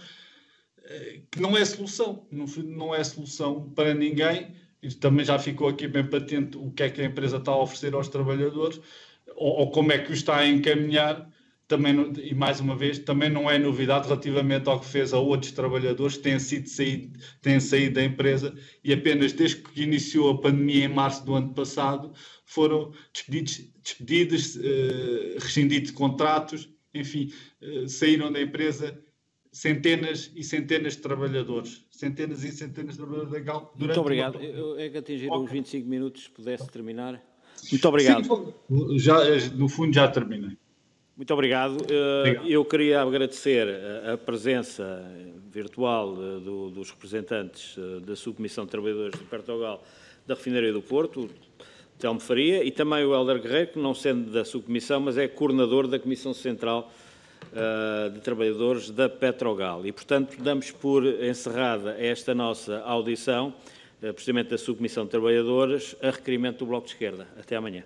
que não é solução, não é solução para ninguém. Isso também já ficou aqui bem patente o que é que a empresa está a oferecer aos trabalhadores ou, ou como é que o está a encaminhar. Também, e mais uma vez, também não é novidade relativamente ao que fez a outros trabalhadores que têm, sido saído, têm saído da empresa e apenas desde que iniciou a pandemia em março do ano passado foram despedidos, despedidos uh, rescindidos de contratos, enfim, uh, saíram da empresa centenas e centenas de trabalhadores. Centenas e centenas de trabalhadores da Galp. Muito obrigado. Uma... Eu, é que atingiram okay. os 25 minutos, se pudesse terminar. Muito obrigado. Sim, já, no fundo já terminei. Muito obrigado. Eh, obrigado. Eu queria agradecer a presença virtual eh, dos representantes eh, da Subcomissão de Trabalhadores de Portugal da Refinaria do Porto, Telmo Faria, e também o Helder Guerreiro, que não sendo da subcomissão, mas é coordenador da Comissão Central de trabalhadores da Petrogal. E, portanto, damos por encerrada esta nossa audição, precisamente da Subcomissão de Trabalhadores, a requerimento do Bloco de Esquerda. Até amanhã.